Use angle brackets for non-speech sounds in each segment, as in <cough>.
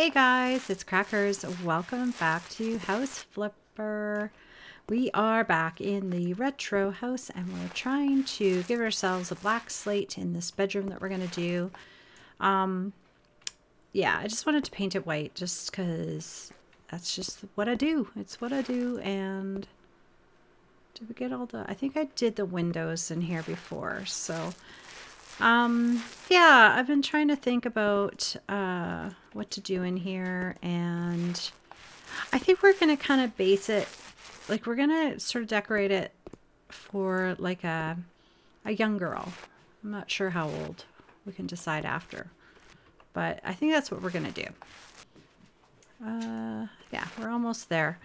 Hey guys, it's Crackers. Welcome back to House Flipper. We are back in the retro house and we're trying to give ourselves a black slate in this bedroom that we're going to do. Um, yeah, I just wanted to paint it white just because that's just what I do. It's what I do. And did we get all the, I think I did the windows in here before. So, um, yeah, I've been trying to think about, uh, what to do in here. And I think we're going to kind of base it, like we're going to sort of decorate it for like a, a young girl. I'm not sure how old. We can decide after. But I think that's what we're going to do. Uh, yeah, we're almost there.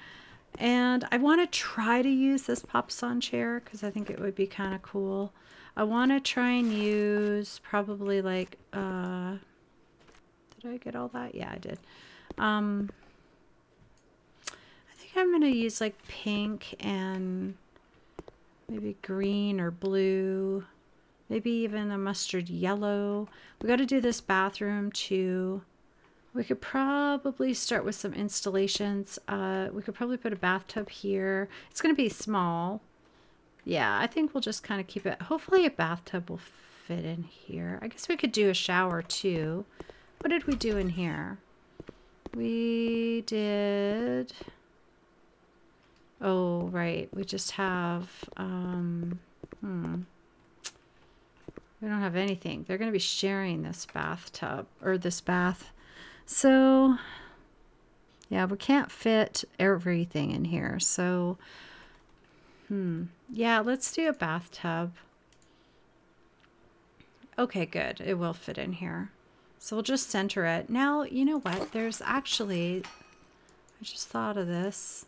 And I want to try to use this Papasan chair because I think it would be kind of cool. I want to try and use probably like, uh, I get all that? Yeah, I did. Um, I think I'm going to use like pink and maybe green or blue, maybe even a mustard yellow. We got to do this bathroom too. We could probably start with some installations. Uh, we could probably put a bathtub here. It's going to be small. Yeah, I think we'll just kind of keep it. Hopefully a bathtub will fit in here. I guess we could do a shower too. What did we do in here? We did... Oh, right. We just have... Um, hmm. We don't have anything. They're going to be sharing this bathtub or this bath. So, yeah, we can't fit everything in here. So, hmm. Yeah, let's do a bathtub. Okay, good. It will fit in here. So we'll just center it. Now, you know what? There's actually, I just thought of this.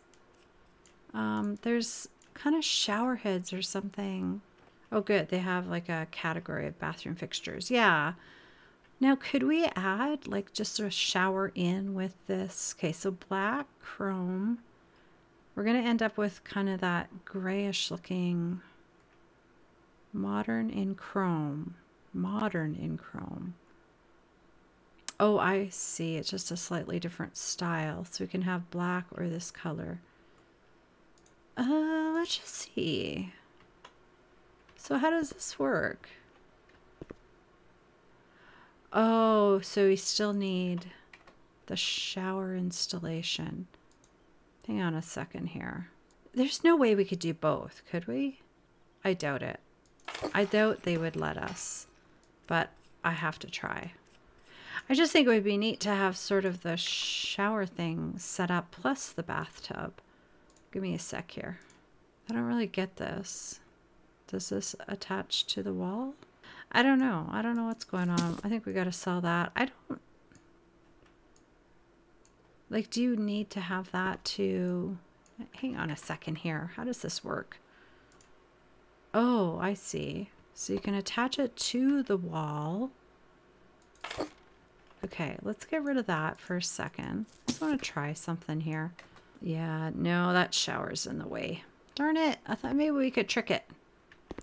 Um, there's kind of shower heads or something. Oh, good. They have like a category of bathroom fixtures. Yeah. Now, could we add like just a shower in with this? Okay, so black chrome. We're going to end up with kind of that grayish looking modern in chrome. Modern in chrome. Oh, I see. It's just a slightly different style. So we can have black or this color. Uh, let's just see. So how does this work? Oh, so we still need the shower installation. Hang on a second here. There's no way we could do both, could we? I doubt it. I doubt they would let us, but I have to try. I just think it would be neat to have sort of the shower thing set up plus the bathtub. Give me a sec here. I don't really get this. Does this attach to the wall? I don't know. I don't know what's going on. I think we got to sell that. I don't... Like, do you need to have that to... Hang on a second here. How does this work? Oh, I see. So you can attach it to the wall. Okay, let's get rid of that for a second. I just want to try something here. Yeah, no, that shower's in the way. Darn it. I thought maybe we could trick it.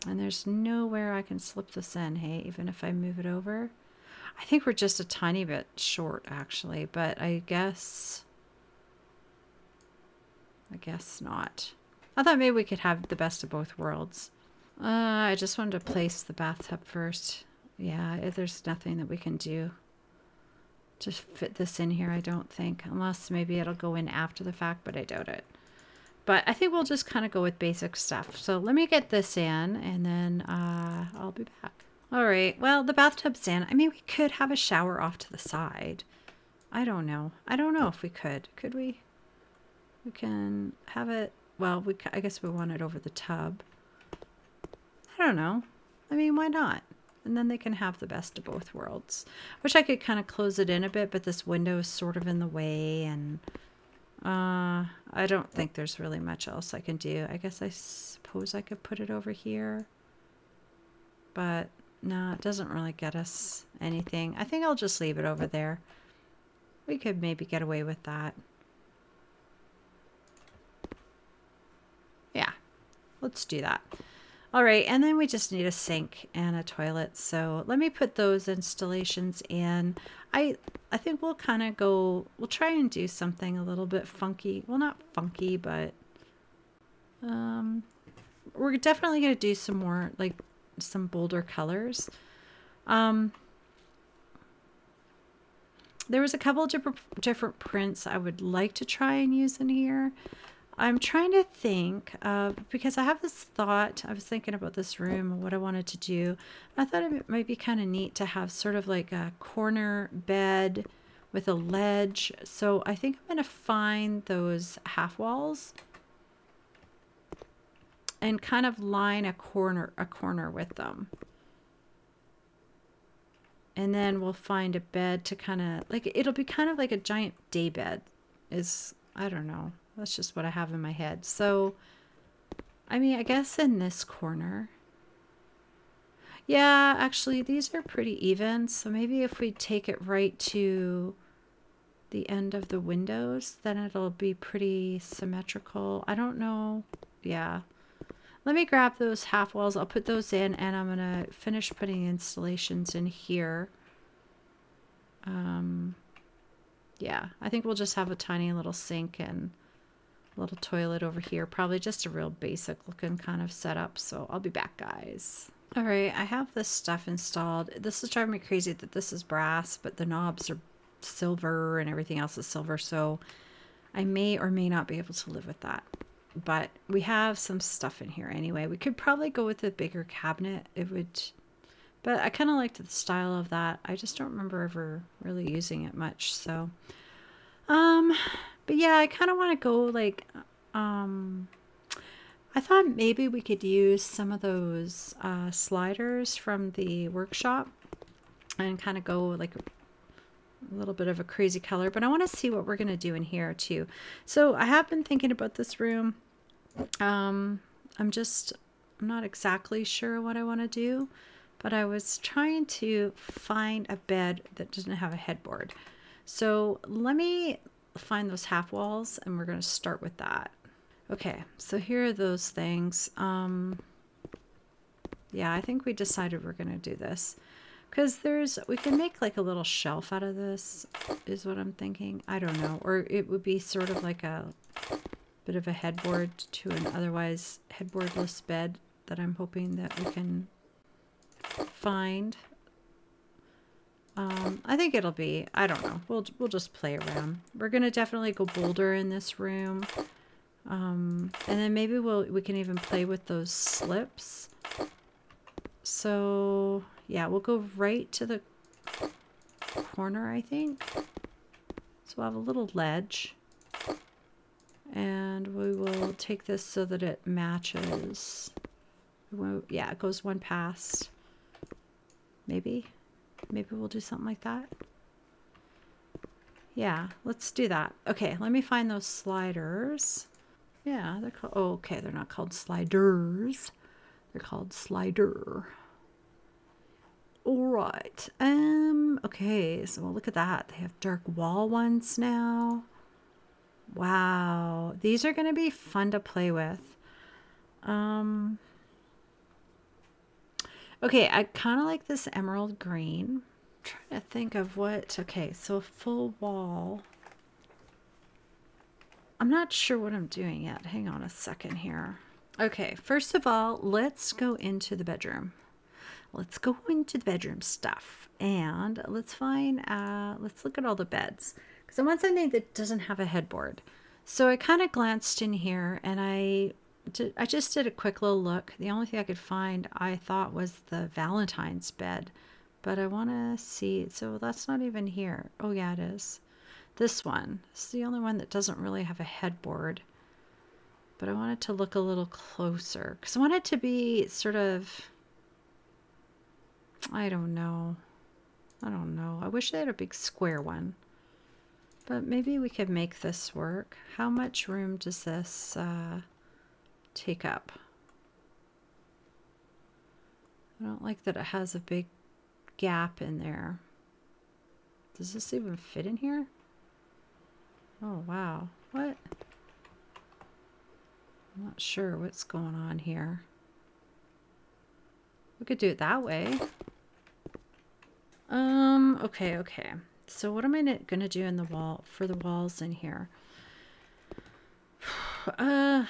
And there's nowhere I can slip this in, hey, even if I move it over. I think we're just a tiny bit short, actually, but I guess... I guess not. I thought maybe we could have the best of both worlds. Uh, I just wanted to place the bathtub first. Yeah, if there's nothing that we can do to fit this in here, I don't think. Unless maybe it'll go in after the fact, but I doubt it. But I think we'll just kind of go with basic stuff. So let me get this in and then uh, I'll be back. All right, well, the bathtub's in. I mean, we could have a shower off to the side. I don't know. I don't know if we could. Could we? We can have it, well, we. I guess we want it over the tub. I don't know. I mean, why not? And then they can have the best of both worlds. Wish I could kind of close it in a bit, but this window is sort of in the way and uh, I don't think there's really much else I can do. I guess I suppose I could put it over here. But no, it doesn't really get us anything. I think I'll just leave it over there. We could maybe get away with that. Yeah, let's do that. All right, and then we just need a sink and a toilet. So let me put those installations in. I I think we'll kind of go, we'll try and do something a little bit funky. Well, not funky, but um, we're definitely going to do some more, like some bolder colors. Um, there was a couple of different, different prints I would like to try and use in here. I'm trying to think because I have this thought, I was thinking about this room and what I wanted to do. I thought it might be kind of neat to have sort of like a corner bed with a ledge. So I think I'm going to find those half walls and kind of line a corner, a corner with them. And then we'll find a bed to kind of, like, it'll be kind of like a giant day bed is, I don't know. That's just what I have in my head. So, I mean, I guess in this corner. Yeah, actually, these are pretty even. So maybe if we take it right to the end of the windows, then it'll be pretty symmetrical. I don't know. Yeah. Let me grab those half walls. I'll put those in and I'm going to finish putting installations in here. Um, yeah, I think we'll just have a tiny little sink and little toilet over here. Probably just a real basic looking kind of setup. So I'll be back, guys. All right, I have this stuff installed. This is driving me crazy that this is brass, but the knobs are silver and everything else is silver. So I may or may not be able to live with that. But we have some stuff in here anyway. We could probably go with a bigger cabinet. It would, but I kind of liked the style of that. I just don't remember ever really using it much. So, um, but yeah, I kind of want to go like, um, I thought maybe we could use some of those uh, sliders from the workshop and kind of go like a little bit of a crazy color, but I want to see what we're going to do in here too. So I have been thinking about this room. Um, I'm just, I'm not exactly sure what I want to do, but I was trying to find a bed that doesn't have a headboard. So let me find those half walls and we're going to start with that. Okay, so here are those things. Um, yeah, I think we decided we're going to do this. Because there's, we can make like a little shelf out of this, is what I'm thinking. I don't know. Or it would be sort of like a bit of a headboard to an otherwise headboardless bed that I'm hoping that we can find. Um, I think it'll be, I don't know, we'll, we'll just play around. We're going to definitely go bolder in this room. Um, and then maybe we'll, we can even play with those slips. So yeah, we'll go right to the corner, I think. So we'll have a little ledge. And we will take this so that it matches. Yeah, it goes one past. Maybe. Maybe we'll do something like that. Yeah, let's do that. Okay, let me find those sliders. Yeah, they're called, oh, okay, they're not called sliders. They're called slider. All right. Um, okay, so look at that. They have dark wall ones now. Wow. These are going to be fun to play with. Um, okay, I kind of like this emerald green. I'm trying to think of what, okay, so a full wall. I'm not sure what I'm doing yet. Hang on a second here. Okay, first of all, let's go into the bedroom let's go into the bedroom stuff and let's find, uh, let's look at all the beds. Because I want something that doesn't have a headboard. So I kind of glanced in here and I did, I just did a quick little look. The only thing I could find I thought was the Valentine's bed. But I want to see, so that's not even here. Oh yeah, it is. This one. Is the only one that doesn't really have a headboard. But I wanted to look a little closer because I want it to be sort of I don't know. I don't know. I wish they had a big square one. But maybe we could make this work. How much room does this uh, take up? I don't like that it has a big gap in there. Does this even fit in here? Oh, wow. What? I'm not sure what's going on here. We could do it that way. Um, okay, okay. So what am I going to do in the wall for the walls in here? <sighs> Uh,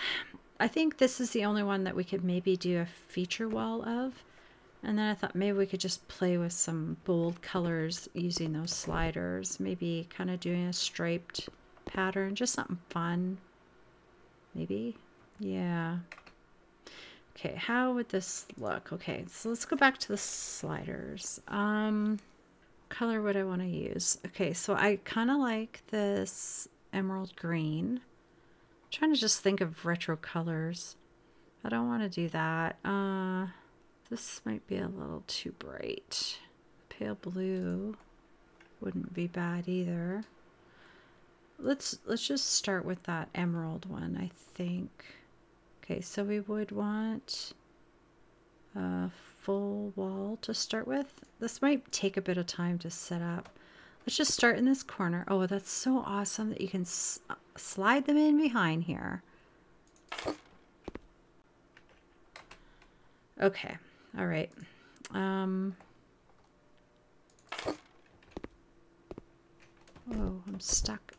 I think this is the only one that we could maybe do a feature wall of. And then I thought maybe we could just play with some bold colors using those sliders. Maybe kind of doing a striped pattern, just something fun. Maybe. Yeah. Okay, how would this look? Okay, so let's go back to the sliders. Um, color would I want to use? Okay, so I kind of like this emerald green. Trying to just think of retro colors. I don't want to do that. Uh, this might be a little too bright. Pale blue wouldn't be bad either. Let's let's just start with that emerald one, I think. Okay, so we would want a full wall to start with. This might take a bit of time to set up. Let's just start in this corner. Oh, that's so awesome that you can slide them in behind here. Okay, all right. Um, oh, I'm stuck.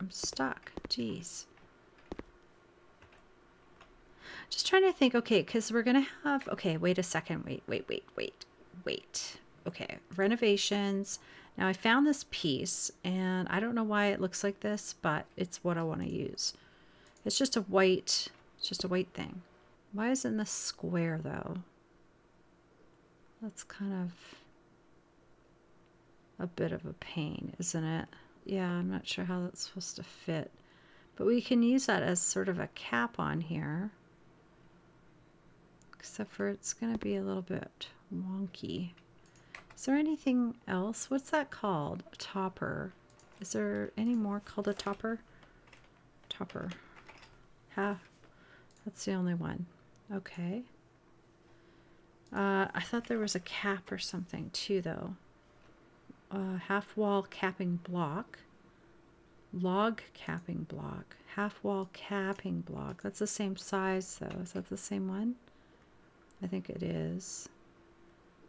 I'm stuck. Jeez. Just trying to think, okay, because we're going to have, okay, wait a second. Wait, wait, wait, wait, wait. Okay, renovations. Now I found this piece and I don't know why it looks like this, but it's what I want to use. It's just a white, it's just a white thing. Why isn't this square though? That's kind of a bit of a pain, isn't it? Yeah, I'm not sure how that's supposed to fit. But we can use that as sort of a cap on here. Except for it's going to be a little bit wonky. Is there anything else? What's that called? A topper. Is there any more called a topper? Topper. Ha. That's the only one. Okay. Uh, I thought there was a cap or something too, though. Uh, half wall capping block. Log capping block. Half wall capping block. That's the same size, though. Is that the same one? I think it is.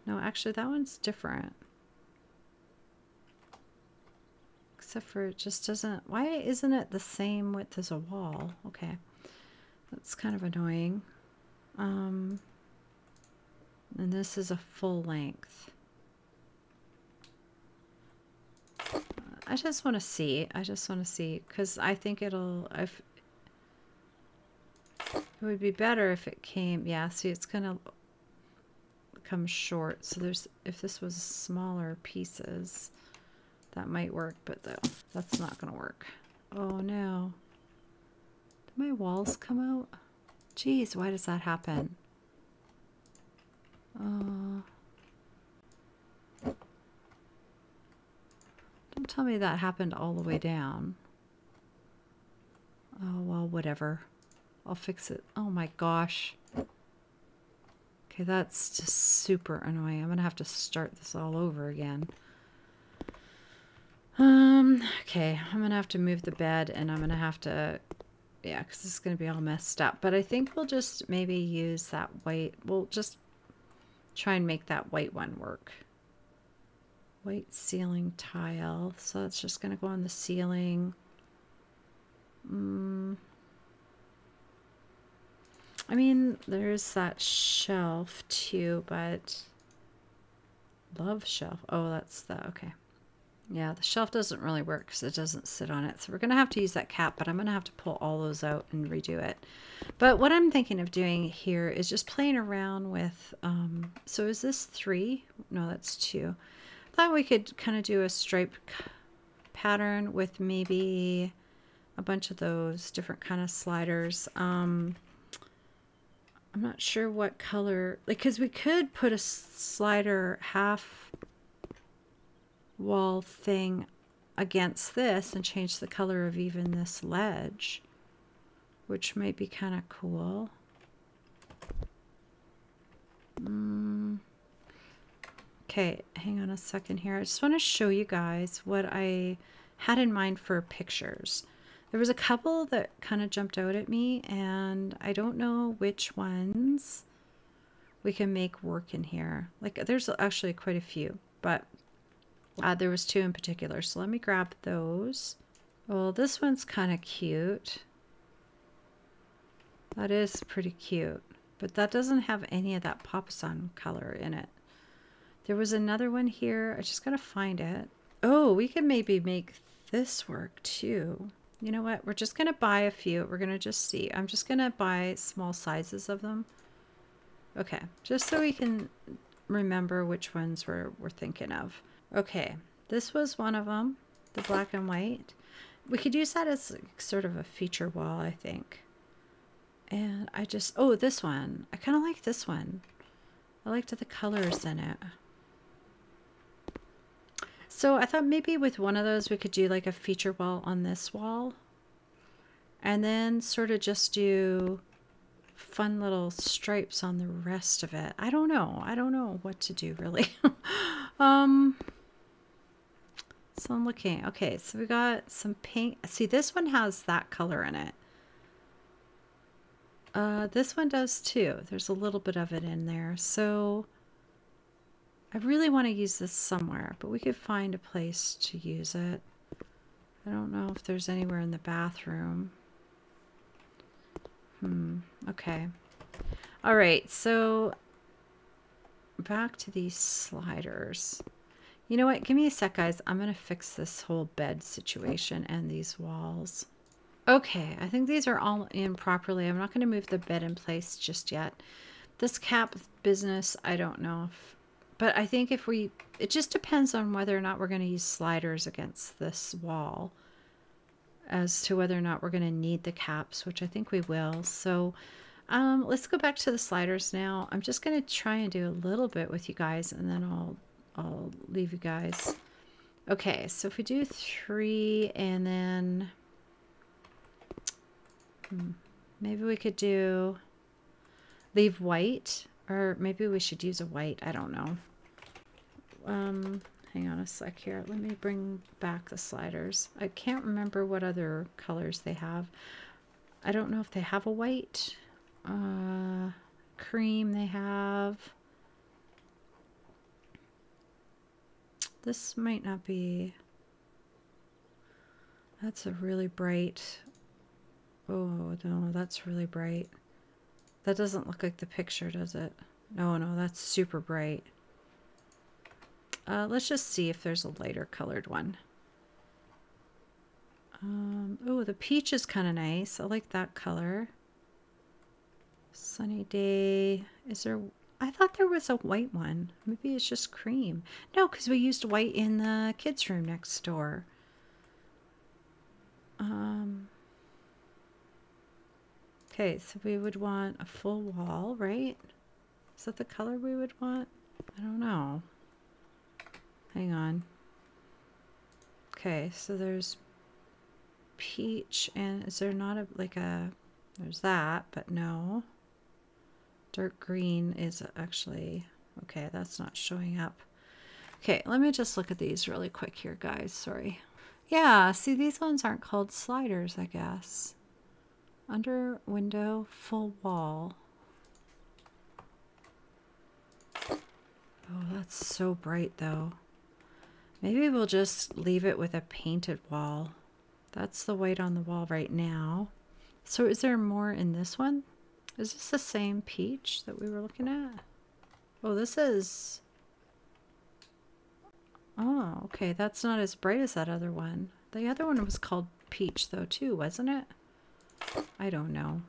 No, actually, that one's different. Except for it just doesn't... Why isn't it the same width as a wall? Okay. That's kind of annoying. Um, and this is a full length. I just want to see. I just want to see because I think it'll. If it would be better if it came. Yeah. See, it's gonna come short. So there's if this was smaller pieces, that might work. But though that's not gonna work. Oh no. Did my walls come out? Jeez, why does that happen? Uh, don't tell me that happened all the way down. Oh, well, whatever. I'll fix it. Oh my gosh. Okay, that's just super annoying. I'm going to have to start this all over again. Um, okay, I'm going to have to move the bed and I'm going to have to, yeah, because this is going to be all messed up. But I think we'll just maybe use that white, we'll just try and make that white one work. White ceiling tile. So it's just going to go on the ceiling. Mm. I mean, there's that shelf too, but love shelf. Oh, that's the, okay. Yeah, the shelf doesn't really work because it doesn't sit on it. So we're going to have to use that cap, but I'm going to have to pull all those out and redo it. But what I'm thinking of doing here is just playing around with, um, so is this three? No, that's two. I thought we could kind of do a stripe pattern with maybe a bunch of those different kind of sliders. Um, I'm not sure what color, like, because we could put a slider half wall thing against this and change the color of even this ledge, which might be kind of cool. Mm. Okay, hang on a second here. I just want to show you guys what I had in mind for pictures. There was a couple that kind of jumped out at me, and I don't know which ones we can make work in here. Like there's actually quite a few, but uh, there was two in particular. So let me grab those. Well, this one's kind of cute. That is pretty cute, but that doesn't have any of that Papasan color in it. There was another one here. I just got to find it. Oh, we could maybe make this work too. You know what? We're just going to buy a few. We're going to just see. I'm just going to buy small sizes of them. Okay, just so we can remember which ones we're, we're thinking of. Okay, this was one of them, the black and white. We could use that as sort of a feature wall, I think. And I just, oh, this one. I kind of like this one. I liked the colors in it. So I thought maybe with one of those we could do like a feature wall on this wall. And then sort of just do fun little stripes on the rest of it. I don't know. I don't know what to do really. <laughs> um, so I'm looking. Okay, so we got some pink. See, this one has that color in it. Uh, this one does too. There's a little bit of it in there. So I really want to use this somewhere, but we could find a place to use it. I don't know if there's anywhere in the bathroom. Hmm, okay. All right, so back to these sliders. You know what? Give me a sec, guys. I'm going to fix this whole bed situation and these walls. Okay, I think these are all in properly. I'm not going to move the bed in place just yet. This cap business, I don't know if... But I think if we... It just depends on whether or not we're going to use sliders against this wall as to whether or not we're going to need the caps, which I think we will. So um, let's go back to the sliders now. I'm just going to try and do a little bit with you guys and then I'll, I'll leave you guys. Okay, so if we do three and then hmm, maybe we could do leave white or maybe we should use a white. I don't know. Um, Hang on a sec here. Let me bring back the sliders. I can't remember what other colors they have. I don't know if they have a white. Uh, cream they have. This might not be... That's a really bright... Oh, no, that's really bright. That doesn't look like the picture, does it? No, no, that's super bright. Uh, let's just see if there's a lighter colored one. Um, oh, the peach is kind of nice. I like that color. Sunny day. Is there... I thought there was a white one. Maybe it's just cream. No, because we used white in the kids' room next door. Um, okay, so we would want a full wall, right? Is that the color we would want? I don't know. Hang on. Okay, so there's peach and is there not a like a there's that, but no. Dark green is actually okay, that's not showing up. Okay, let me just look at these really quick here, guys. Sorry. Yeah, see these ones aren't called sliders, I guess. Under window, full wall. Oh, that's so bright though. Maybe we'll just leave it with a painted wall. That's the white on the wall right now. So is there more in this one? Is this the same peach that we were looking at? Oh, this is... Oh, okay. That's not as bright as that other one. The other one was called peach though too, wasn't it? I don't know.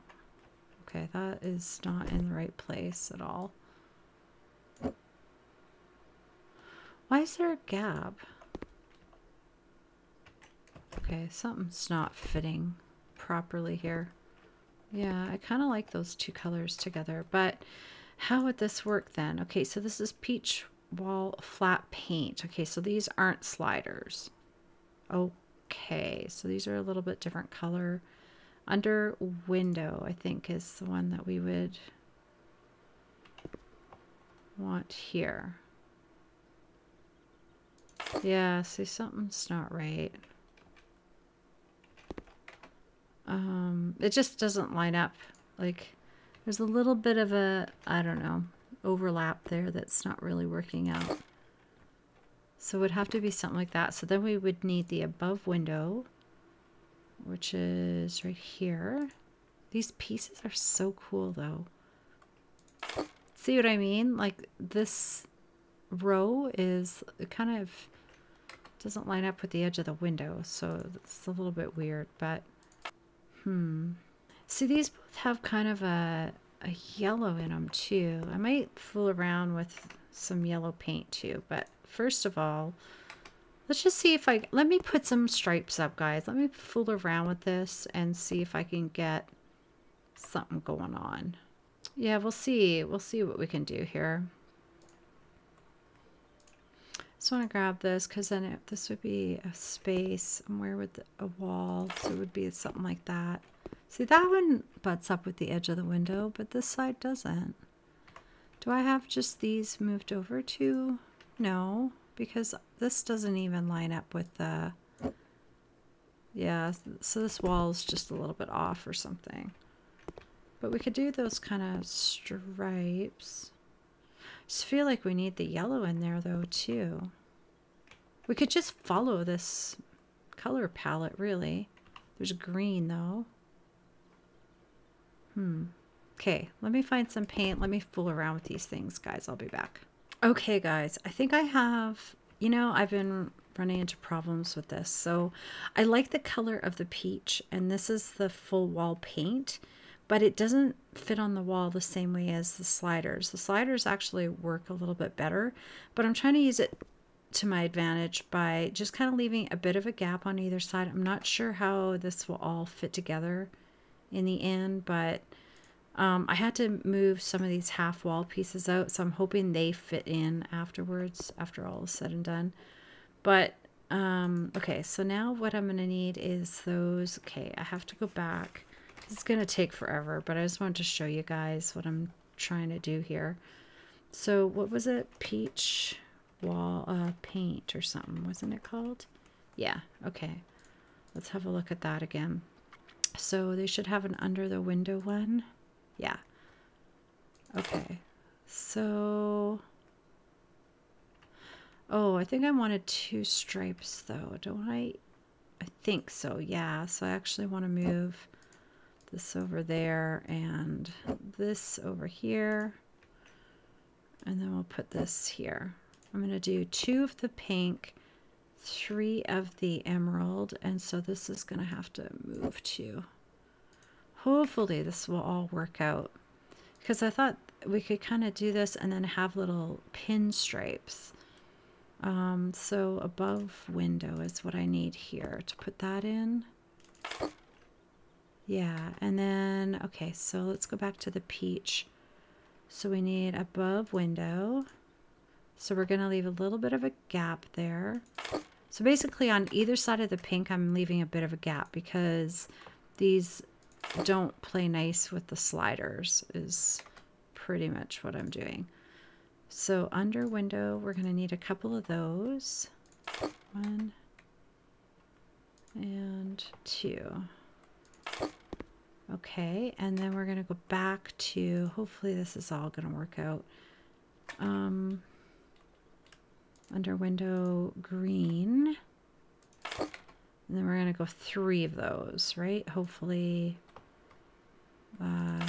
Okay, that is not in the right place at all. Why is there a gap? Okay, something's not fitting properly here. Yeah, I kind of like those two colors together, but how would this work then? Okay, so this is peach wall flat paint. Okay, so these aren't sliders. Okay, so these are a little bit different color. Under window, I think, is the one that we would want here. Yeah, see, something's not right. Um, it just doesn't line up. Like, there's a little bit of a, I don't know. overlap there that's not really working out. So it would have to be something like that. So then we would need the above window, which is right here. These pieces are so cool though. See what I mean? Like this row is kind of doesn't line up with the edge of the window. So it's a little bit weird, but hmm. See, these both have kind of a, a yellow in them too. I might fool around with some yellow paint too, but first of all, let's just see if I, let me put some stripes up guys. Let me fool around with this and see if I can get something going on. Yeah, we'll see. We'll see what we can do here. Just want to grab this because then it, this would be a space. And where would the, a wall? So it would be something like that. See, that one butts up with the edge of the window, but this side doesn't. Do I have just these moved over to? No, because this doesn't even line up with the... Yeah, so this wall is just a little bit off or something. But we could do those kind of stripes. Just feel like we need the yellow in there though too. We could just follow this color palette really. There's green though. Hmm. Okay, let me find some paint. Let me fool around with these things, guys. I'll be back. Okay, guys, I think I have, you know, I've been running into problems with this. So I like the color of the peach, and this is the full wall paint, but it doesn't fit on the wall the same way as the sliders. The sliders actually work a little bit better, but I'm trying to use it to my advantage by just kind of leaving a bit of a gap on either side. I'm not sure how this will all fit together in the end, but um, I had to move some of these half wall pieces out, so I'm hoping they fit in afterwards, after all is said and done. But, um, okay, so now what I'm going to need is those, okay, I have to go back. It's going to take forever, but I just wanted to show you guys what I'm trying to do here. So what was it? Peach wall uh, paint or something, wasn't it called? Yeah, okay. Let's have a look at that again. So they should have an under the window one. Yeah. Okay. So... Oh, I think I wanted two stripes though, don't I? I think so, yeah. So I actually want to move this over there and this over here. And then we'll put this here. I'm going to do two of the pink, three of the emerald, and so this is going to have to move too. Hopefully this will all work out. Because I thought we could kind of do this and then have little pinstripes. Um, so above window is what I need here to put that in. Yeah, and then, okay, so let's go back to the peach. So we need above window. So we're going to leave a little bit of a gap there. So basically on either side of the pink, I'm leaving a bit of a gap because these don't play nice with the sliders is pretty much what I'm doing. So under window, we're going to need a couple of those. One and two. Okay, and then we're going to go back to, hopefully this is all going to work out. Um, under window green. And then we're going to go three of those, right? Hopefully uh,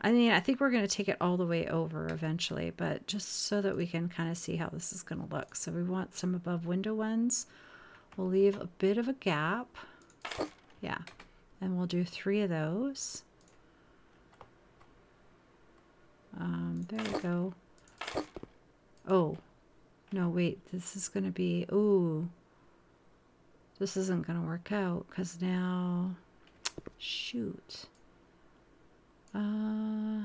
I mean, I think we're going to take it all the way over eventually, but just so that we can kind of see how this is going to look. So we want some above window ones. We'll leave a bit of a gap. Yeah. And we'll do three of those. Um, there we go. Oh, no, wait, this is going to be, ooh, this isn't going to work out because now Shoot. Uh,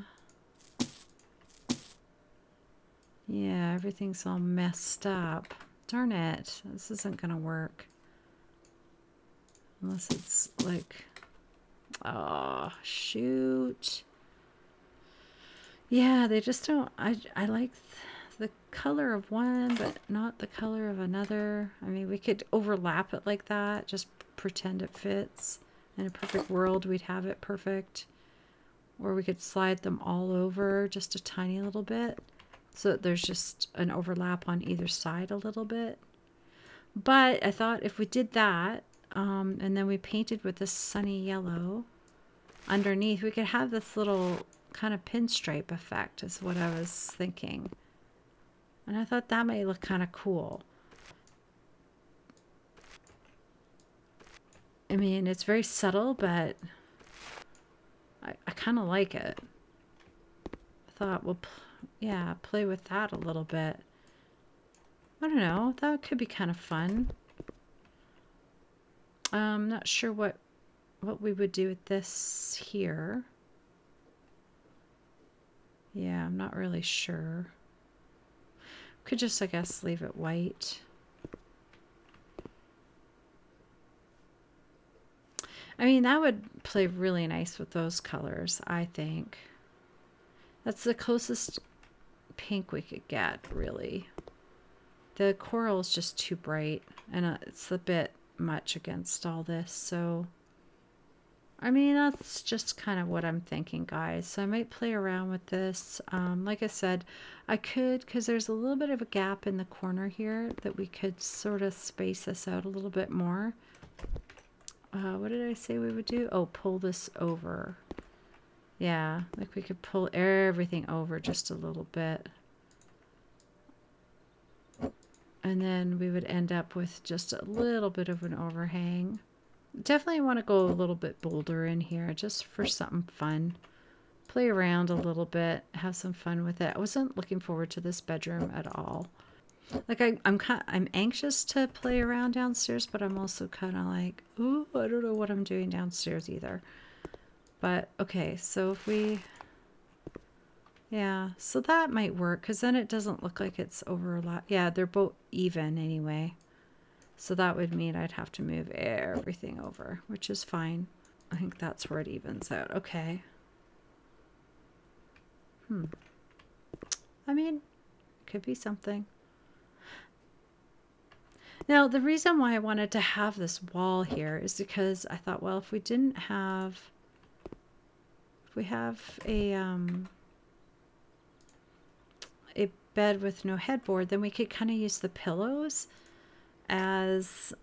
yeah, everything's all messed up. Darn it. This isn't going to work. Unless it's like... Oh, shoot. Yeah, they just don't... I, I like the color of one, but not the color of another. I mean, we could overlap it like that. Just pretend it fits. In a perfect world, we'd have it perfect. Or we could slide them all over just a tiny little bit. So there's just an overlap on either side a little bit. But I thought if we did that, um, and then we painted with this sunny yellow underneath, we could have this little kind of pinstripe effect is what I was thinking. And I thought that might look kind of cool. I mean, it's very subtle, but I, I kind of like it. I thought, well, yeah, play with that a little bit. I don't know. That could be kind of fun. I'm not sure what what we would do with this here. Yeah, I'm not really sure. Could just, I guess, leave it white. I mean, that would play really nice with those colors, I think. That's the closest pink we could get, really. The coral is just too bright, and uh, it's a bit much against all this, so... I mean, that's just kind of what I'm thinking, guys. So I might play around with this. Um, like I said, I could, because there's a little bit of a gap in the corner here that we could sort of space this out a little bit more. Uh, what did I say we would do? Oh, pull this over. Yeah, like we could pull everything over just a little bit. And then we would end up with just a little bit of an overhang. Definitely want to go a little bit bolder in here just for something fun. Play around a little bit, have some fun with it. I wasn't looking forward to this bedroom at all. Like I, I'm kind, I'm anxious to play around downstairs, but I'm also kind of like, ooh, I don't know what I'm doing downstairs either. But okay, so if we, yeah, so that might work because then it doesn't look like it's overlap. Yeah, they're both even anyway. So that would mean I'd have to move everything over, which is fine. I think that's where it evens out. Okay. Hmm. I mean, could be something. Now, the reason why I wanted to have this wall here is because I thought, well, if we didn't have, if we have a, um, a bed with no headboard, then we could kind of use the pillows as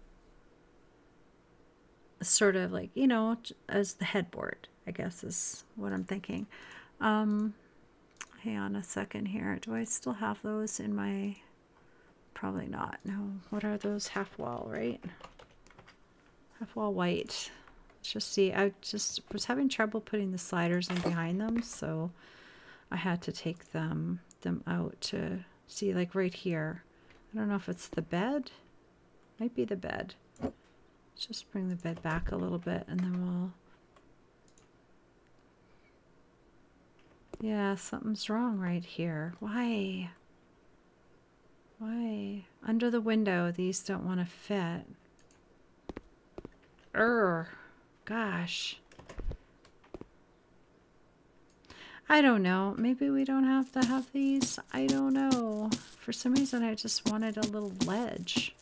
sort of like, you know, as the headboard, I guess is what I'm thinking. Um, hang on a second here. Do I still have those in my, probably not. No, what are those? Half wall, right? Half wall white. Let's just see. I just was having trouble putting the sliders in behind them, so I had to take them, them out to see like right here. I don't know if it's the bed. Might be the bed. Let's just bring the bed back a little bit and then we'll... Yeah, something's wrong right here. Why? Why? Under the window, these don't want to fit. Err. Gosh. I don't know. Maybe we don't have to have these. I don't know. For some reason, I just wanted a little ledge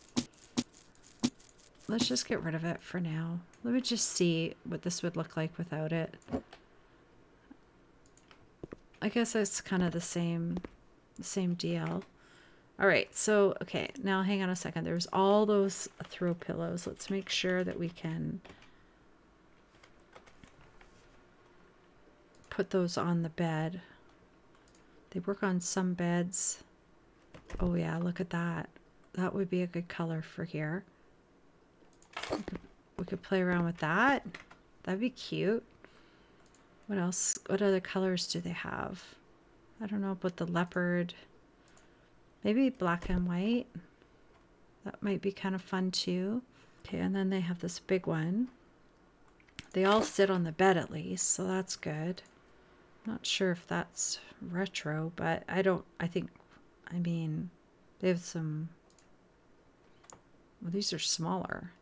let's just get rid of it for now. Let me just see what this would look like without it. I guess it's kind of the same, same deal. All right, so, okay, now hang on a second. There's all those throw pillows. Let's make sure that we can put those on the bed. They work on some beds. Oh yeah, look at that. That would be a good color for here. We could, play around with that. That'd be cute. What else? What other colors do they have? I don't know about the leopard. Maybe black and white. That might be kind of fun too. Okay, and then they have this big one. They all sit on the bed at least, so that's good. Not sure if that's retro, but I don't, I think, I mean, they have some, well, these are smaller.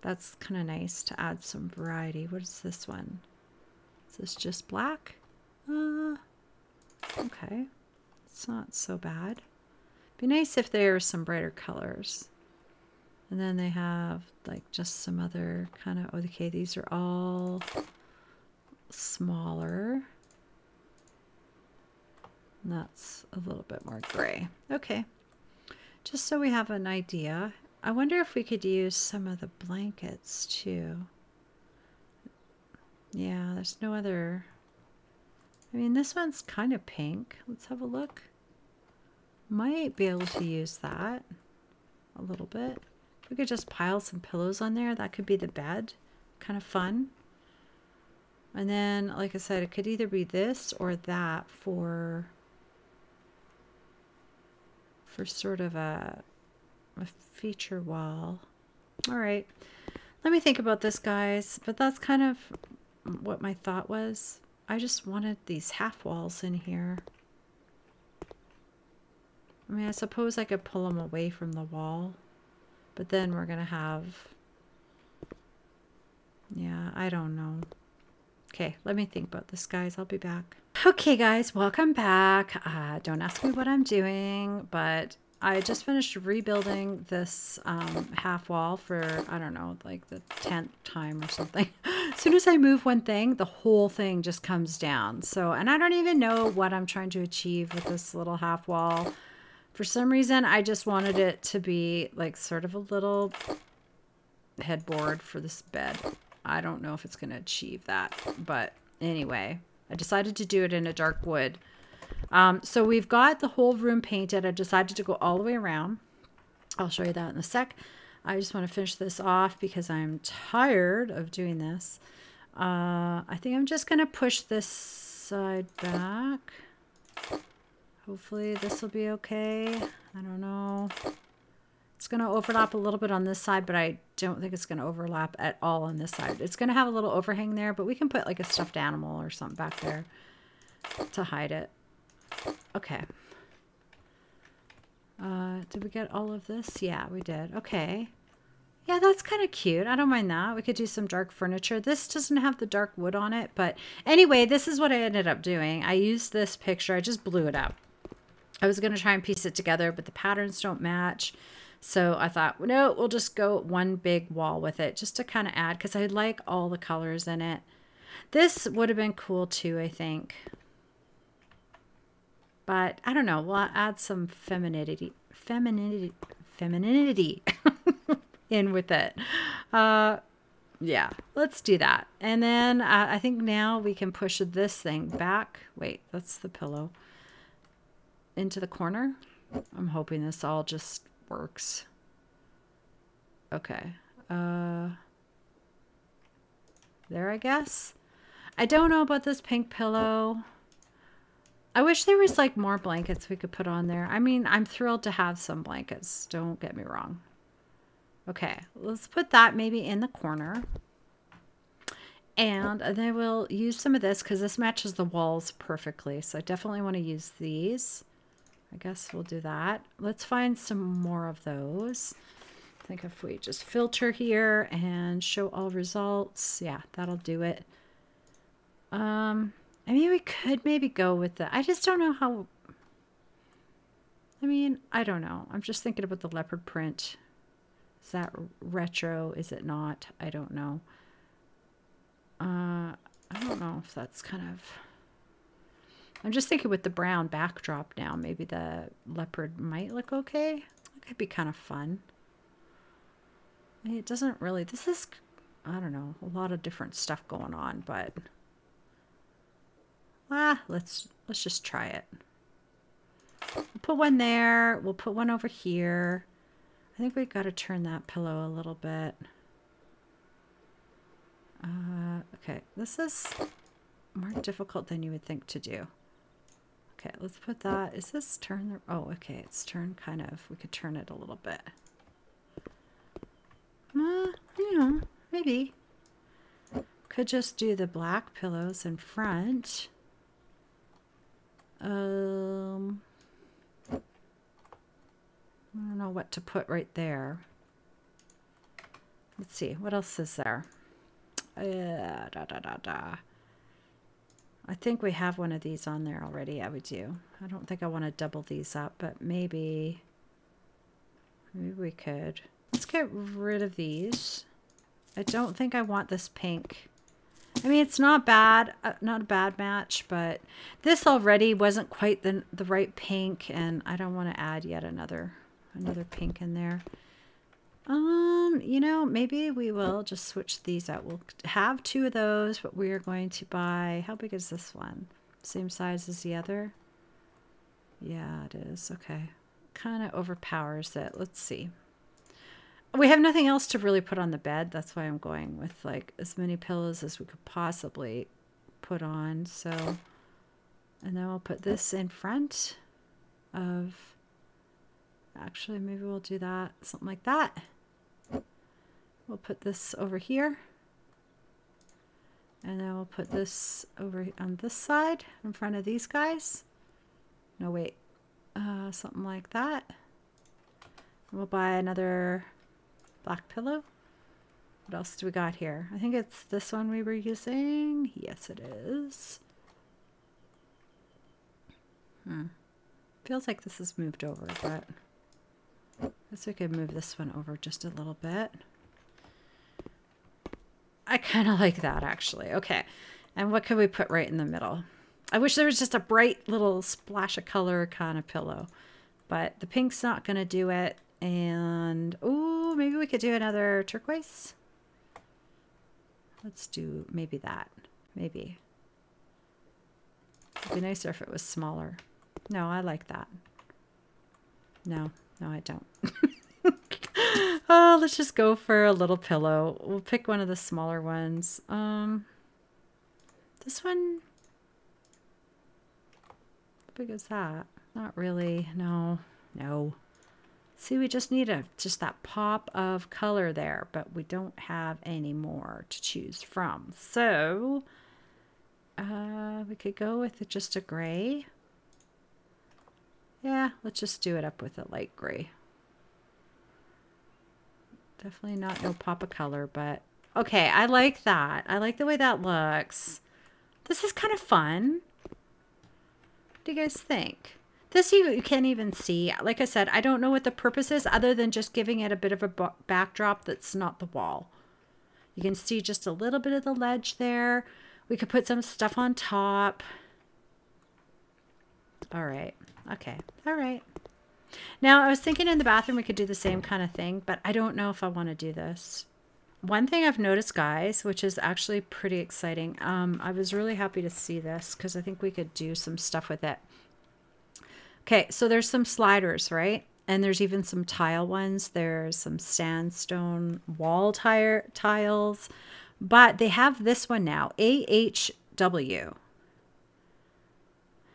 That's kind of nice to add some variety. What is this one? Is this just black? Uh, okay. It's not so bad. Be nice if there are some brighter colors. And then they have like just some other kind of, okay, these are all smaller. And that's a little bit more gray. Okay. Just so we have an idea. I wonder if we could use some of the blankets too. Yeah, there's no other... I mean, this one's kind of pink. Let's have a look. Might be able to use that a little bit. we could just pile some pillows on there, that could be the bed. Kind of fun. And then, like I said, it could either be this or that for for sort of a, a feature wall. All right. Let me think about this, guys. But that's kind of what my thought was. I just wanted these half walls in here. I mean, I suppose I could pull them away from the wall. But then we're going to have... Yeah, I don't know. Okay, let me think about this, guys. I'll be back. Okay, guys, welcome back. Uh, don't ask me what I'm doing, but I just finished rebuilding this um, half wall for, I don't know, like the 10th time or something. <laughs> as soon as I move one thing, the whole thing just comes down. So, and I don't even know what I'm trying to achieve with this little half wall. For some reason, I just wanted it to be like sort of a little headboard for this bed. I don't know if it's going to achieve that. But anyway, I decided to do it in a dark wood. Um, so we've got the whole room painted. I decided to go all the way around. I'll show you that in a sec. I just want to finish this off because I'm tired of doing this. Uh, I think I'm just going to push this side back. Hopefully this will be okay. I don't know. It's going to overlap a little bit on this side, but I don't think it's going to overlap at all on this side. It's going to have a little overhang there, but we can put like a stuffed animal or something back there to hide it. Okay. Uh, did we get all of this? Yeah, we did. Okay. Yeah, that's kind of cute. I don't mind that. We could do some dark furniture. This doesn't have the dark wood on it, but anyway, this is what I ended up doing. I used this picture. I just blew it up. I was going to try and piece it together, but the patterns don't match. So I thought, no, we'll just go one big wall with it just to kind of add because I like all the colors in it. This would have been cool too, I think. But I don't know. We'll add some femininity, femininity, femininity <laughs> in with it. Uh, yeah, let's do that. And then uh, I think now we can push this thing back. Wait, that's the pillow. Into the corner. I'm hoping this all just works. Okay. Uh, there, I guess. I don't know about this pink pillow. I wish there was like more blankets we could put on there. I mean, I'm thrilled to have some blankets. Don't get me wrong. Okay, let's put that maybe in the corner. And then we'll use some of this because this matches the walls perfectly. So I definitely want to use these. I guess we'll do that. Let's find some more of those. I think if we just filter here and show all results, yeah, that'll do it. Um, I mean, we could maybe go with the, I just don't know how, I mean, I don't know. I'm just thinking about the leopard print. Is that retro? Is it not? I don't know. Uh, I don't know if that's kind of I'm just thinking with the brown backdrop now, maybe the leopard might look okay. That could be kind of fun. It doesn't really, this is, I don't know, a lot of different stuff going on, but ah, let's, let's just try it. We'll put one there. We'll put one over here. I think we've got to turn that pillow a little bit. Uh, okay, this is more difficult than you would think to do. Okay, let's put that. Is this turn? the? Oh, okay, it's turn kind of. We could turn it a little bit. Uh, you know, maybe. Could just do the black pillows in front. Um, I don't know what to put right there. Let's see, what else is there? Uh, da da da da. I think we have one of these on there already. Yeah, we do. I don't think I want to double these up, but maybe, maybe we could. Let's get rid of these. I don't think I want this pink. I mean, it's not bad, uh, not a bad match, but this already wasn't quite the, the right pink, and I don't want to add yet another another pink in there. Um, you know, maybe we will just switch these out. We'll have two of those, but we are going to buy, how big is this one? Same size as the other? Yeah, it is. Okay. Kind of overpowers it. Let's see. We have nothing else to really put on the bed. That's why I'm going with like as many pillows as we could possibly put on. So, and then we'll put this in front of, actually, maybe we'll do that, something like that. We'll put this over here. And then we'll put this over on this side in front of these guys. No, wait. Uh, something like that. We'll buy another black pillow. What else do we got here? I think it's this one we were using. Yes, it is. Hmm. Feels like this is moved over, but I guess we could move this one over just a little bit. I kind of like that actually. Okay. And what could we put right in the middle? I wish there was just a bright little splash of color kind of pillow, but the pink's not going to do it. And, oh, maybe we could do another turquoise. Let's do maybe that. Maybe. It'd be nicer if it was smaller. No, I like that. No, no, I don't. <laughs> oh, let's just go for a little pillow. We'll pick one of the smaller ones. Um, this one, how big is that? Not really. No, no. See, we just need a just that pop of color there, but we don't have any more to choose from. So, uh, we could go with just a gray. Yeah, let's just do it up with a light gray. Definitely not no pop of color, but okay, I like that. I like the way that looks. This is kind of fun. What do you guys think? This you, you can't even see. Like I said, I don't know what the purpose is other than just giving it a bit of a backdrop that's not the wall. You can see just a little bit of the ledge there. We could put some stuff on top. All right. Okay. All right. Now, I was thinking in the bathroom we could do the same kind of thing, but I don't know if I want to do this. One thing I've noticed, guys, which is actually pretty exciting, um, I was really happy to see this because I think we could do some stuff with it. Okay, so there's some sliders, right? And there's even some tile ones. There's some sandstone wall tire tiles, but they have this one now, AHW.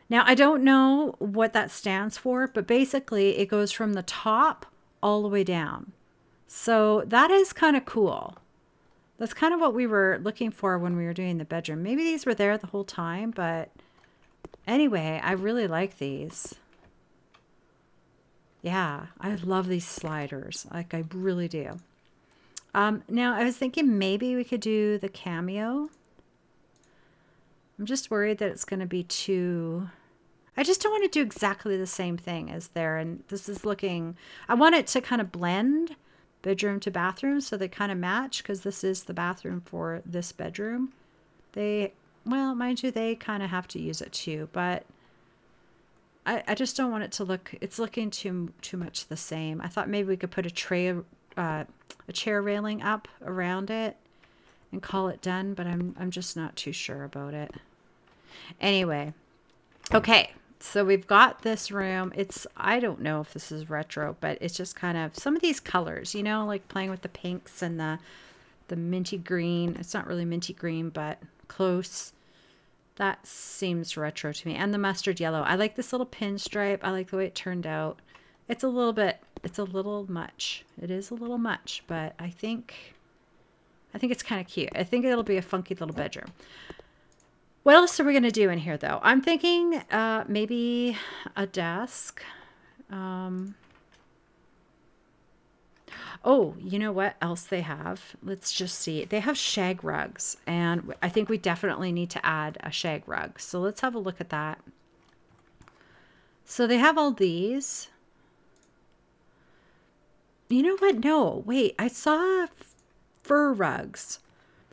Now, I don't know what that stands for, but basically it goes from the top all the way down. So that is kind of cool. That's kind of what we were looking for when we were doing the bedroom. Maybe these were there the whole time, but anyway, I really like these. Yeah, I love these sliders. Like, I really do. Um, now, I was thinking maybe we could do the cameo. I'm just worried that it's going to be too I just don't want to do exactly the same thing as there. And this is looking, I want it to kind of blend bedroom to bathroom so they kind of match because this is the bathroom for this bedroom. They, well, mind you, they kind of have to use it too, but I, I just don't want it to look, it's looking too, too much the same. I thought maybe we could put a tray, uh, a chair railing up around it and call it done, but I'm, I'm just not too sure about it. Anyway, okay, so we've got this room. It's, I don't know if this is retro, but it's just kind of some of these colors, you know, like playing with the pinks and the, the minty green. It's not really minty green, but close. That seems retro to me. And the mustard yellow. I like this little pinstripe. I like the way it turned out. It's a little bit, it's a little much. It is a little much, but I think, I think it's kind of cute. I think it'll be a funky little bedroom. What else are we going to do in here, though? I'm thinking uh, maybe a desk. Um, oh, you know what else they have? Let's just see. They have shag rugs, and I think we definitely need to add a shag rug. So let's have a look at that. So they have all these. You know what? No, wait. I saw fur rugs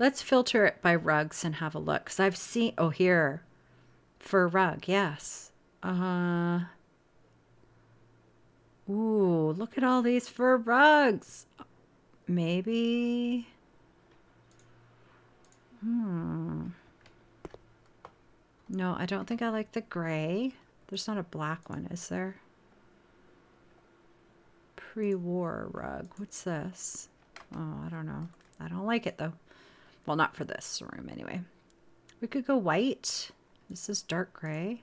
Let's filter it by rugs and have a look. Because I've seen, oh, here. Fur rug, yes. Uh, ooh, look at all these fur rugs. Maybe. Hmm. No, I don't think I like the gray. There's not a black one, is there? Pre-war rug. What's this? Oh, I don't know. I don't like it though. Well, not for this room anyway. We could go white. This is dark gray.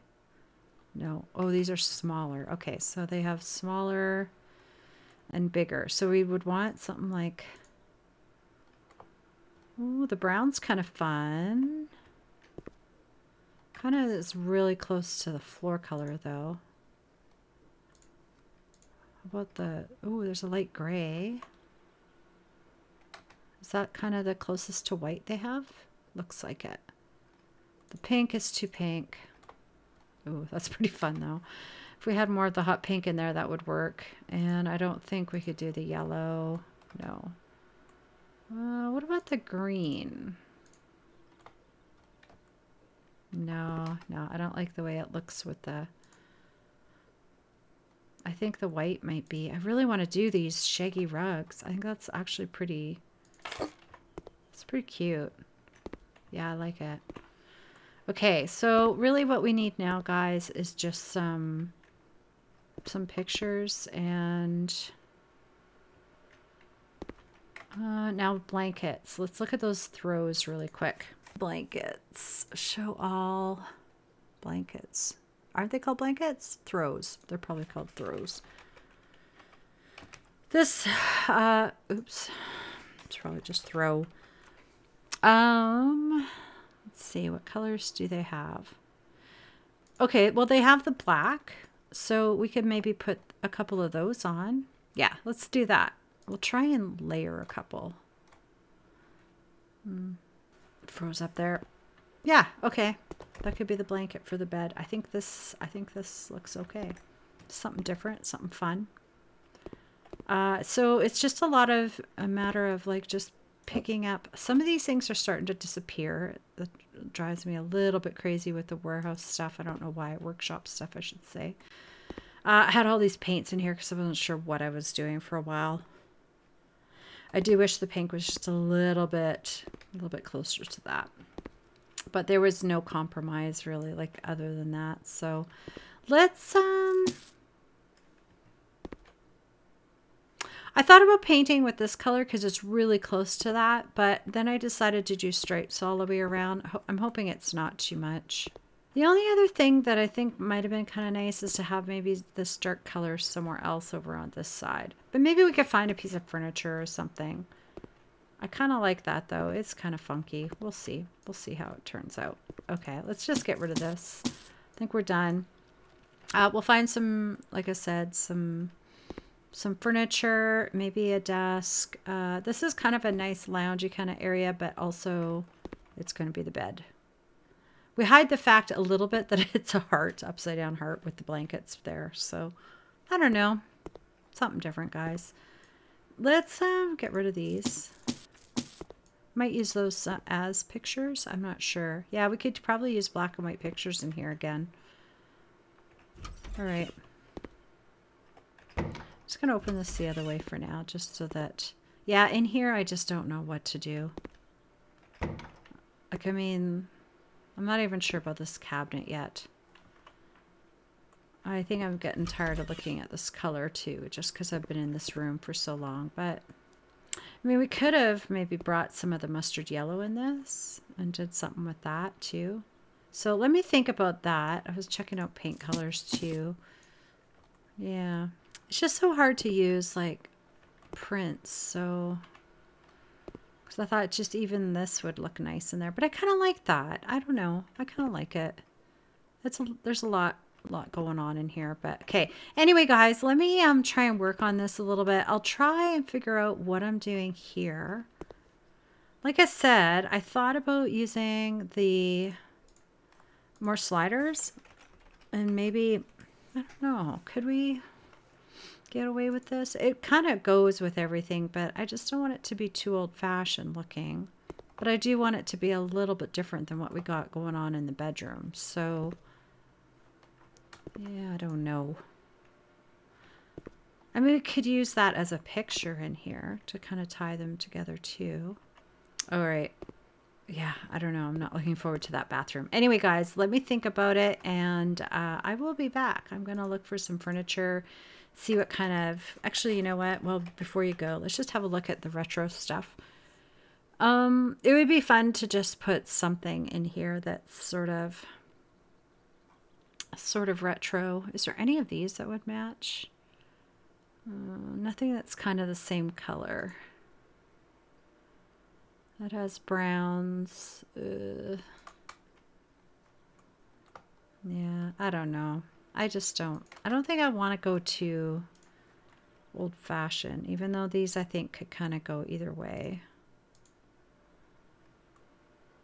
No. Oh, these are smaller. Okay, so they have smaller and bigger. So we would want something like... Oh, the brown's kind of fun. Kind of is really close to the floor color, though. How about the... Oh, there's a light gray. Is that kind of the closest to white they have? Looks like it. The pink is too pink. Oh, <laughs> that's pretty fun though. If we had more of the hot pink in there, that would work. And I don't think we could do the yellow. No. Uh, what about the green? No, no, I don't like the way it looks with the... I think the white might be... I really want to do these shaggy rugs. I think that's actually pretty... It's pretty cute. Yeah, I like it. Okay, so really what we need now, guys, is just some some pictures and uh, now blankets. Let's look at those throws really quick. Blankets. Show all blankets. Aren't they called blankets? Throws. They're probably called throws. This, uh, oops. It's probably just throw. Um, Let's see, what colors do they have? Okay, well, they have the black, so we could maybe put a couple of those on. Yeah, let's do that. We'll try and layer a couple. Hmm. Froze up there. Yeah, okay. That could be the blanket for the bed. I think this I think this looks okay. Something different, something fun. Uh, so it's just a lot of a matter of like just picking up. Some of these things are starting to disappear. That drives me a little bit crazy with the warehouse stuff. I don't know why. Workshop stuff, I should say. Uh, I had all these paints in here because I wasn't sure what I was doing for a while. I do wish the pink was just a little bit, a little bit closer to that. But there was no compromise really, like other than that. So let's um I thought about painting with this color because it's really close to that, but then I decided to do stripes all the way around. I'm hoping it's not too much. The only other thing that I think might have been kind of nice is to have maybe this dark color somewhere else over on this side. But maybe we could find a piece of furniture or something. I kind of like that though. It's kind of funky. We'll see. We'll see how it turns out. Okay, let's just get rid of this. I think we're done. Uh, we'll find some, like I said, some some furniture, maybe a desk. Uh, this is kind of a nice loungy kind of area, but also it's going to be the bed. We hide the fact a little bit <laughs> that it's a heart, upside down heart with the blankets there. So I don't know. Something different, guys. Let's um, get rid of these. Might use those uh, as pictures. I'm not sure. Yeah, we could probably use black and white pictures in here again. All right just going to open this the other way for now, just so that... Yeah, in here I just don't know what to do. Like, I mean, I'm not even sure about this cabinet yet. I think I'm getting tired of looking at this color too, just because I've been in this room for so long. But, I mean, we could have maybe brought some of the mustard yellow in this and did something with that too. So let me think about that. I was checking out paint colors too. Yeah. It's just so hard to use like prints. So, because I thought just even this would look nice in there, but I kind of like that. I don't know. I kind of like it. It's a, there's a lot lot going on in here but okay anyway guys let me um try and work on this a little bit I'll try and figure out what I'm doing here like I said I thought about using the more sliders and maybe I don't know could we get away with this. It kind of goes with everything, but I just don't want it to be too old-fashioned looking. But I do want it to be a little bit different than what we got going on in the bedroom. So, yeah, I don't know. I mean, we could use that as a picture in here to kind of tie them together too. All right. Yeah, I don't know. I'm not looking forward to that bathroom. Anyway, guys, let me think about it and uh, I will be back. I'm going to look for some furniture, see what kind of... Actually, you know what? Well, before you go, let's just have a look at the retro stuff. Um, it would be fun to just put something in here that's sort of sort of retro. Is there any of these that would match? Uh, nothing that's kind of the same color. That has browns. Uh, yeah, I don't know. I just don't. I don't think I want to go too old fashioned, even though these I think could kind of go either way.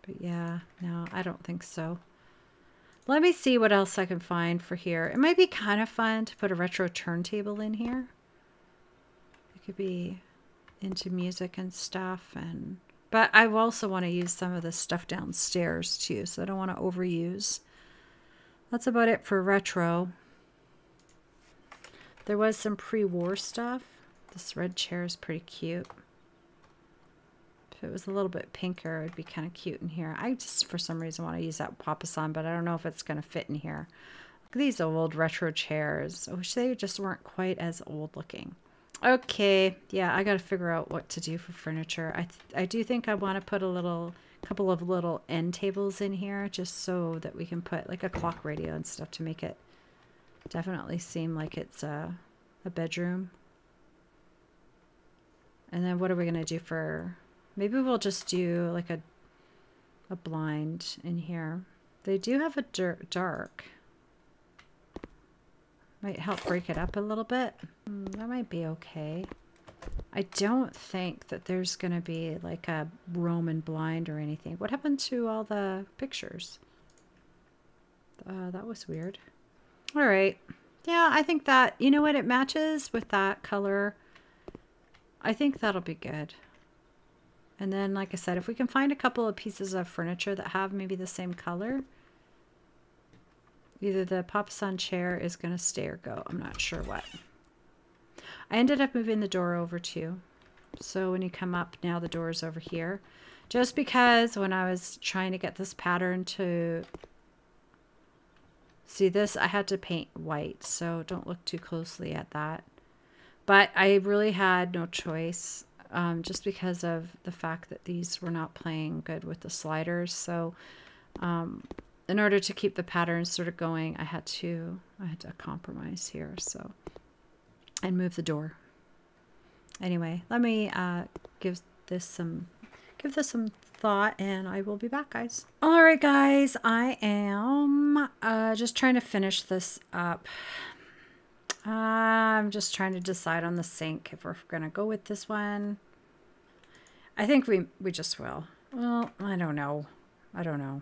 But yeah, no, I don't think so. Let me see what else I can find for here. It might be kind of fun to put a retro turntable in here. It could be into music and stuff. and But I also want to use some of the stuff downstairs too, so I don't want to overuse. That's about it for retro. There was some pre-war stuff. This red chair is pretty cute. If it was a little bit pinker, it'd be kind of cute in here. I just, for some reason, want to use that Papasan, but I don't know if it's going to fit in here. These old retro chairs. I wish they just weren't quite as old looking. Okay, yeah, I got to figure out what to do for furniture. I, I do think I want to put a little couple of little end tables in here just so that we can put like a clock radio and stuff to make it definitely seem like it's a, a bedroom. And then what are we going to do for Maybe we'll just do like a a blind in here. They do have a dark. Might help break it up a little bit. Mm, that might be okay. I don't think that there's going to be like a Roman blind or anything. What happened to all the pictures? Uh, that was weird. All right. Yeah, I think that, you know what, it matches with that color. I think that'll be good. And then, like I said, if we can find a couple of pieces of furniture that have maybe the same color, either the Papasan chair is going to stay or go. I'm not sure what. I ended up moving the door over too. So when you come up, now the door is over here. Just because when I was trying to get this pattern to see this, I had to paint white. So don't look too closely at that. But I really had no choice um, just because of the fact that these were not playing good with the sliders. So um, in order to keep the pattern sort of going, I had to I had to compromise here. So and move the door. Anyway, let me uh, give this some give this some thought and I will be back guys. All right guys, I am uh, just trying to finish this up. I'm just trying to decide on the sink if we're going to go with this one. I think we, we just will. Well, I don't know. I don't know.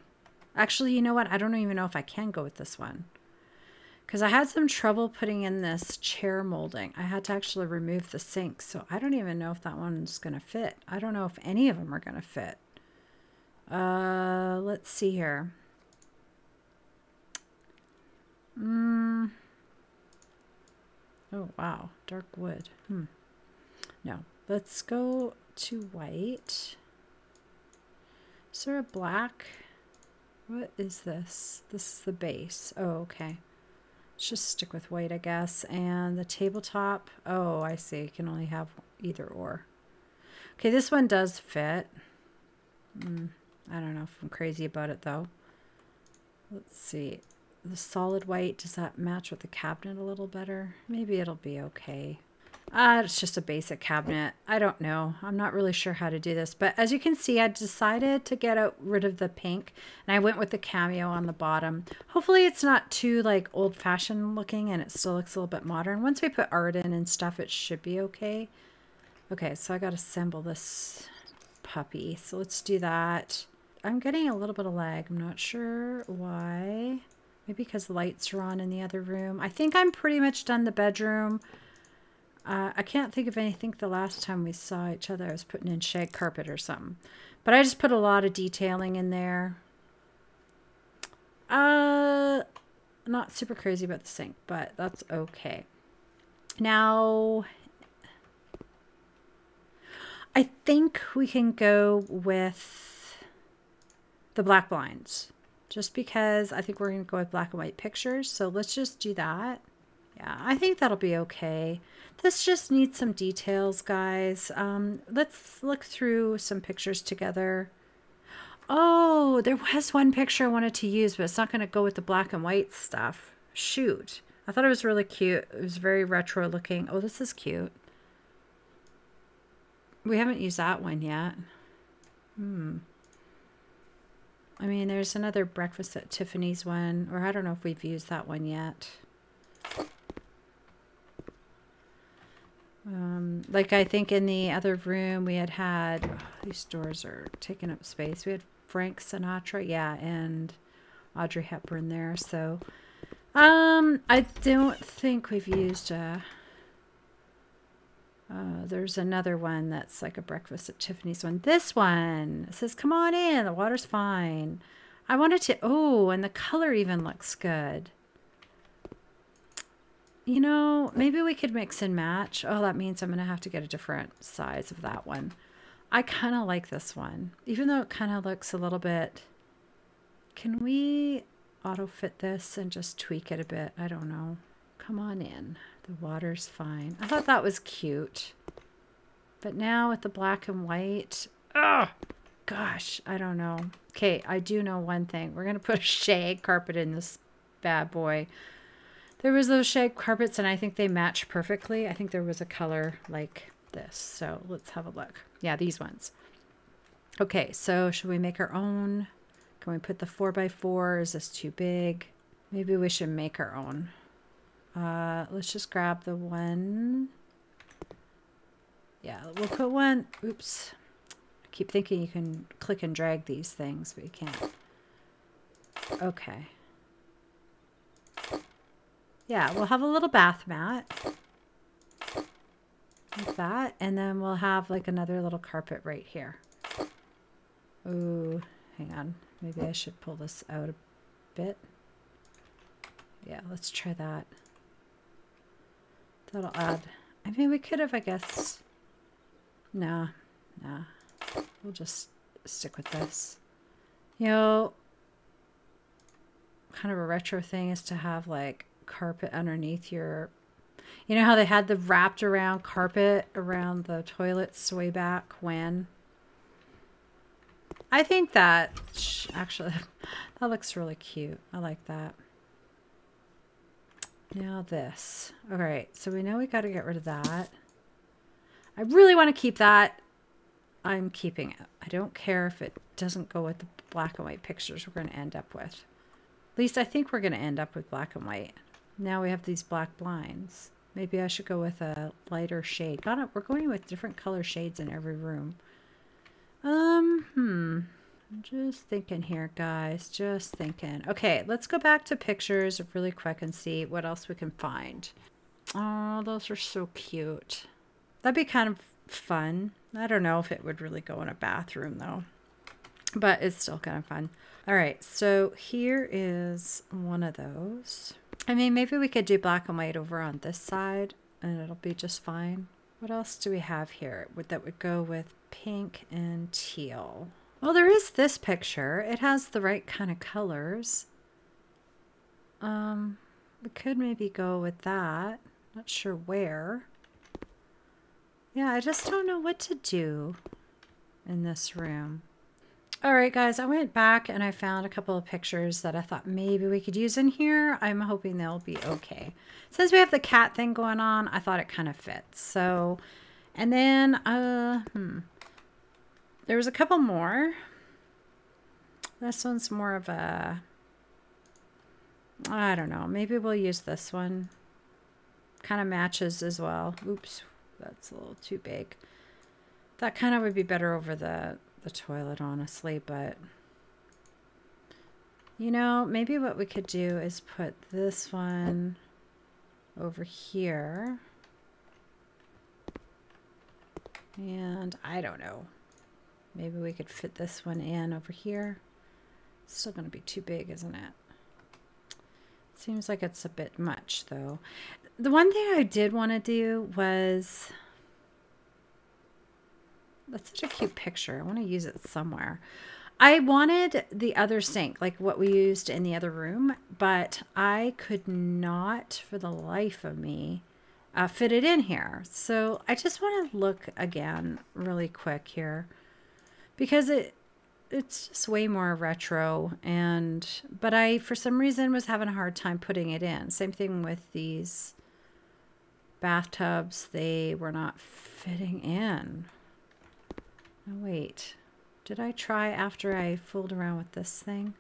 Actually, you know what? I don't even know if I can go with this one. Because I had some trouble putting in this chair molding. I had to actually remove the sink. So I don't even know if that one's going to fit. I don't know if any of them are going to fit. Uh, let's see here. Mm. Oh, wow. Dark wood. Hmm. No. Let's go to white. Is there a black? What is this? This is the base. Oh, okay. Just stick with white, I guess. And the tabletop. Oh, I see. You can only have either or. Okay, this one does fit. Mm, I don't know if I'm crazy about it, though. Let's see. The solid white, does that match with the cabinet a little better? Maybe it'll be okay. Uh, it's just a basic cabinet. I don't know. I'm not really sure how to do this. But as you can see, I decided to get out rid of the pink. And I went with the cameo on the bottom. Hopefully it's not too like old fashioned looking and it still looks a little bit modern. Once we put art in and stuff, it should be okay. Okay, so I got to assemble this puppy. So let's do that. I'm getting a little bit of lag. I'm not sure why. Maybe because lights are on in the other room. I think I'm pretty much done the bedroom. Uh, I can't think of anything the last time we saw each other. I was putting in shag carpet or something. But I just put a lot of detailing in there. Uh, not super crazy about the sink, but that's okay. Now, I think we can go with the black blinds just because I think we're going to go with black and white pictures. So let's just do that. Yeah, I think that'll be okay. This just needs some details, guys. Um, let's look through some pictures together. Oh, there was one picture I wanted to use, but it's not going to go with the black and white stuff. Shoot. I thought it was really cute. It was very retro looking. Oh, this is cute. We haven't used that one yet. Hmm. I mean, there's another Breakfast at Tiffany's one, or I don't know if we've used that one yet. Um, like I think in the other room we had had, oh, these doors are taking up space. We had Frank Sinatra, yeah, and Audrey Hepburn there. So, um, I don't think we've used a, uh, there's another one that's like a breakfast at Tiffany's one. This one says, come on in, the water's fine. I wanted to, oh, and the color even looks good. You know, maybe we could mix and match. Oh, that means I'm going to have to get a different size of that one. I kind of like this one, even though it kind of looks a little bit... Can we auto fit this and just tweak it a bit? I don't know. Come on in. The water's fine. I thought that was cute. But now with the black and white... Oh, gosh, I don't know. Okay, I do know one thing. We're going to put a shag carpet in this bad boy. There was those shag carpets and I think they match perfectly. I think there was a color like this. So let's have a look. Yeah, these ones. Okay, so should we make our own? Can we put the 4x4? Is this too big? Maybe we should make our own. Uh, let's just grab the one. Yeah, we'll put one. Oops. I keep thinking you can click and drag these things, but you can't. Okay. Yeah, we'll have a little bath mat. Like that. And then we'll have like another little carpet right here. Ooh, hang on. Maybe I should pull this out a bit. Yeah, let's try that. That'll add. I mean, we could have, I guess. Nah, nah. We'll just stick with this. You know, kind of a retro thing is to have like carpet underneath your you know how they had the wrapped around carpet around the toilets way back when? I think that actually <laughs> that looks really cute. I like that. Now this. All right so we know we got to get rid of that. I really want to keep that. I'm keeping it. I don't care if it doesn't go with the black and white pictures we're going to end up with. At least I think we're going to end up with black and white now we have these black blinds. Maybe I should go with a lighter shade. Got it. We're going with different color shades in every room. Um, hmm. I'm just thinking here, guys. Just thinking. Okay, let's go back to pictures really quick and see what else we can find. Oh, those are so cute. That'd be kind of fun. I don't know if it would really go in a bathroom, though. But it's still kind of fun. All right, so here is one of those. I mean, maybe we could do black and white over on this side and it'll be just fine. What else do we have here that would go with pink and teal? Well, there is this picture. It has the right kind of colors. Um, we could maybe go with that. Not sure where. Yeah, I just don't know what to do in this room. All right, guys, I went back and I found a couple of pictures that I thought maybe we could use in here. I'm hoping they'll be okay. Since we have the cat thing going on, I thought it kind of fits. So, and then, uh, hmm. There was a couple more. This one's more of a, I don't know. Maybe we'll use this one. Kind of matches as well. Oops, that's a little too big. That kind of would be better over the the toilet, honestly, but you know, maybe what we could do is put this one over here And I don't know. Maybe we could fit this one in over here. Still going to be too big, isn't it? Seems like it's a bit much, though. The one thing I did want to do was... That's such a cute picture. I want to use it somewhere. I wanted the other sink, like what we used in the other room, but I could not, for the life of me, uh, fit it in here. So I just want to look again really quick here because it it's just way more retro and but I for some reason was having a hard time putting it in. Same thing with these bathtubs. They were not fitting in. Oh, wait. Did I try after I fooled around with this thing?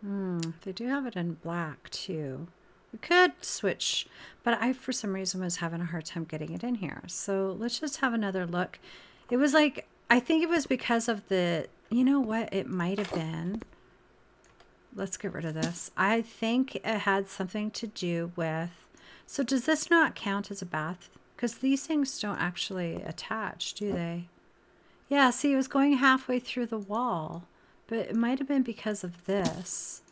Hmm, they do have it in black too. We could switch, but I, for some reason, was having a hard time getting it in here. So let's just have another look. It was like, I think it was because of the, you know what it might have been. Let's get rid of this. I think it had something to do with, so does this not count as a bath? Because these things don't actually attach, do they? Yeah, see, it was going halfway through the wall, but it might have been because of this.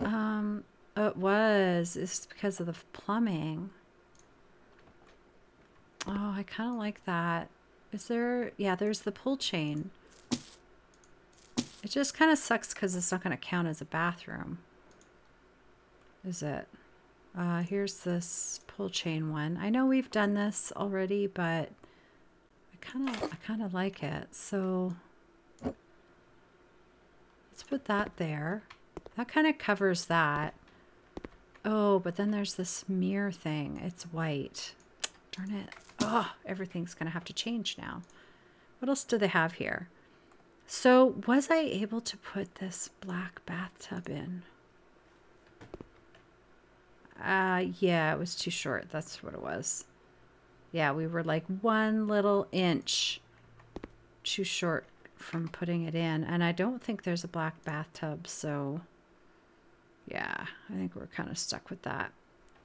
Um, it was. It's because of the plumbing. Oh, I kind of like that. Is there... Yeah, there's the pull chain. It just kind of sucks because it's not going to count as a bathroom. Is it? Uh, here's this pull chain one. I know we've done this already, but kind of I kind of like it. So let's put that there. That kind of covers that. Oh, but then there's this mirror thing. It's white. Darn it. Oh, everything's going to have to change now. What else do they have here? So was I able to put this black bathtub in? Uh, yeah, it was too short. That's what it was. Yeah, we were like one little inch too short from putting it in. And I don't think there's a black bathtub, so yeah, I think we're kind of stuck with that.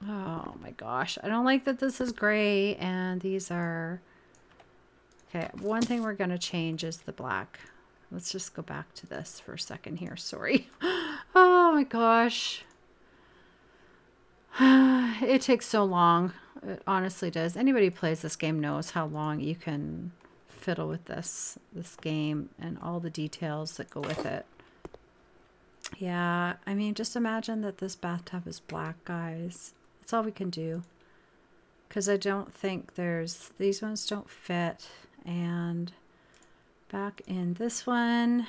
Oh my gosh. I don't like that this is gray and these are... Okay, one thing we're going to change is the black. Let's just go back to this for a second here. <laughs> Sorry. Oh my gosh. <sighs> it takes so long. It honestly does. Anybody who plays this game knows how long you can fiddle with this this game and all the details that go with it. Yeah, I mean, just imagine that this bathtub is black, guys. That's all we can do. Because I don't think there's... These ones don't fit. And back in this one...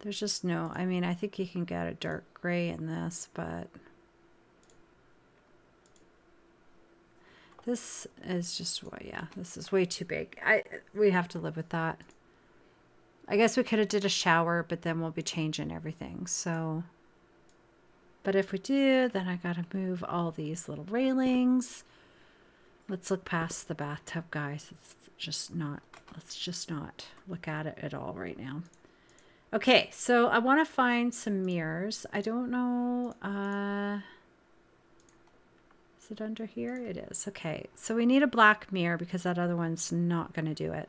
There's just no... I mean, I think you can get a dark gray in this, but... This is just... Well, yeah, this is way too big. I We have to live with that. I guess we could have did a shower, but then we'll be changing everything. So, but if we do, then I got to move all these little railings. Let's look past the bathtub, guys. It's just not, let's just not look at it at all right now. Okay, so I want to find some mirrors. I don't know, uh, it under here? It is. Okay, so we need a black mirror because that other one's not going to do it.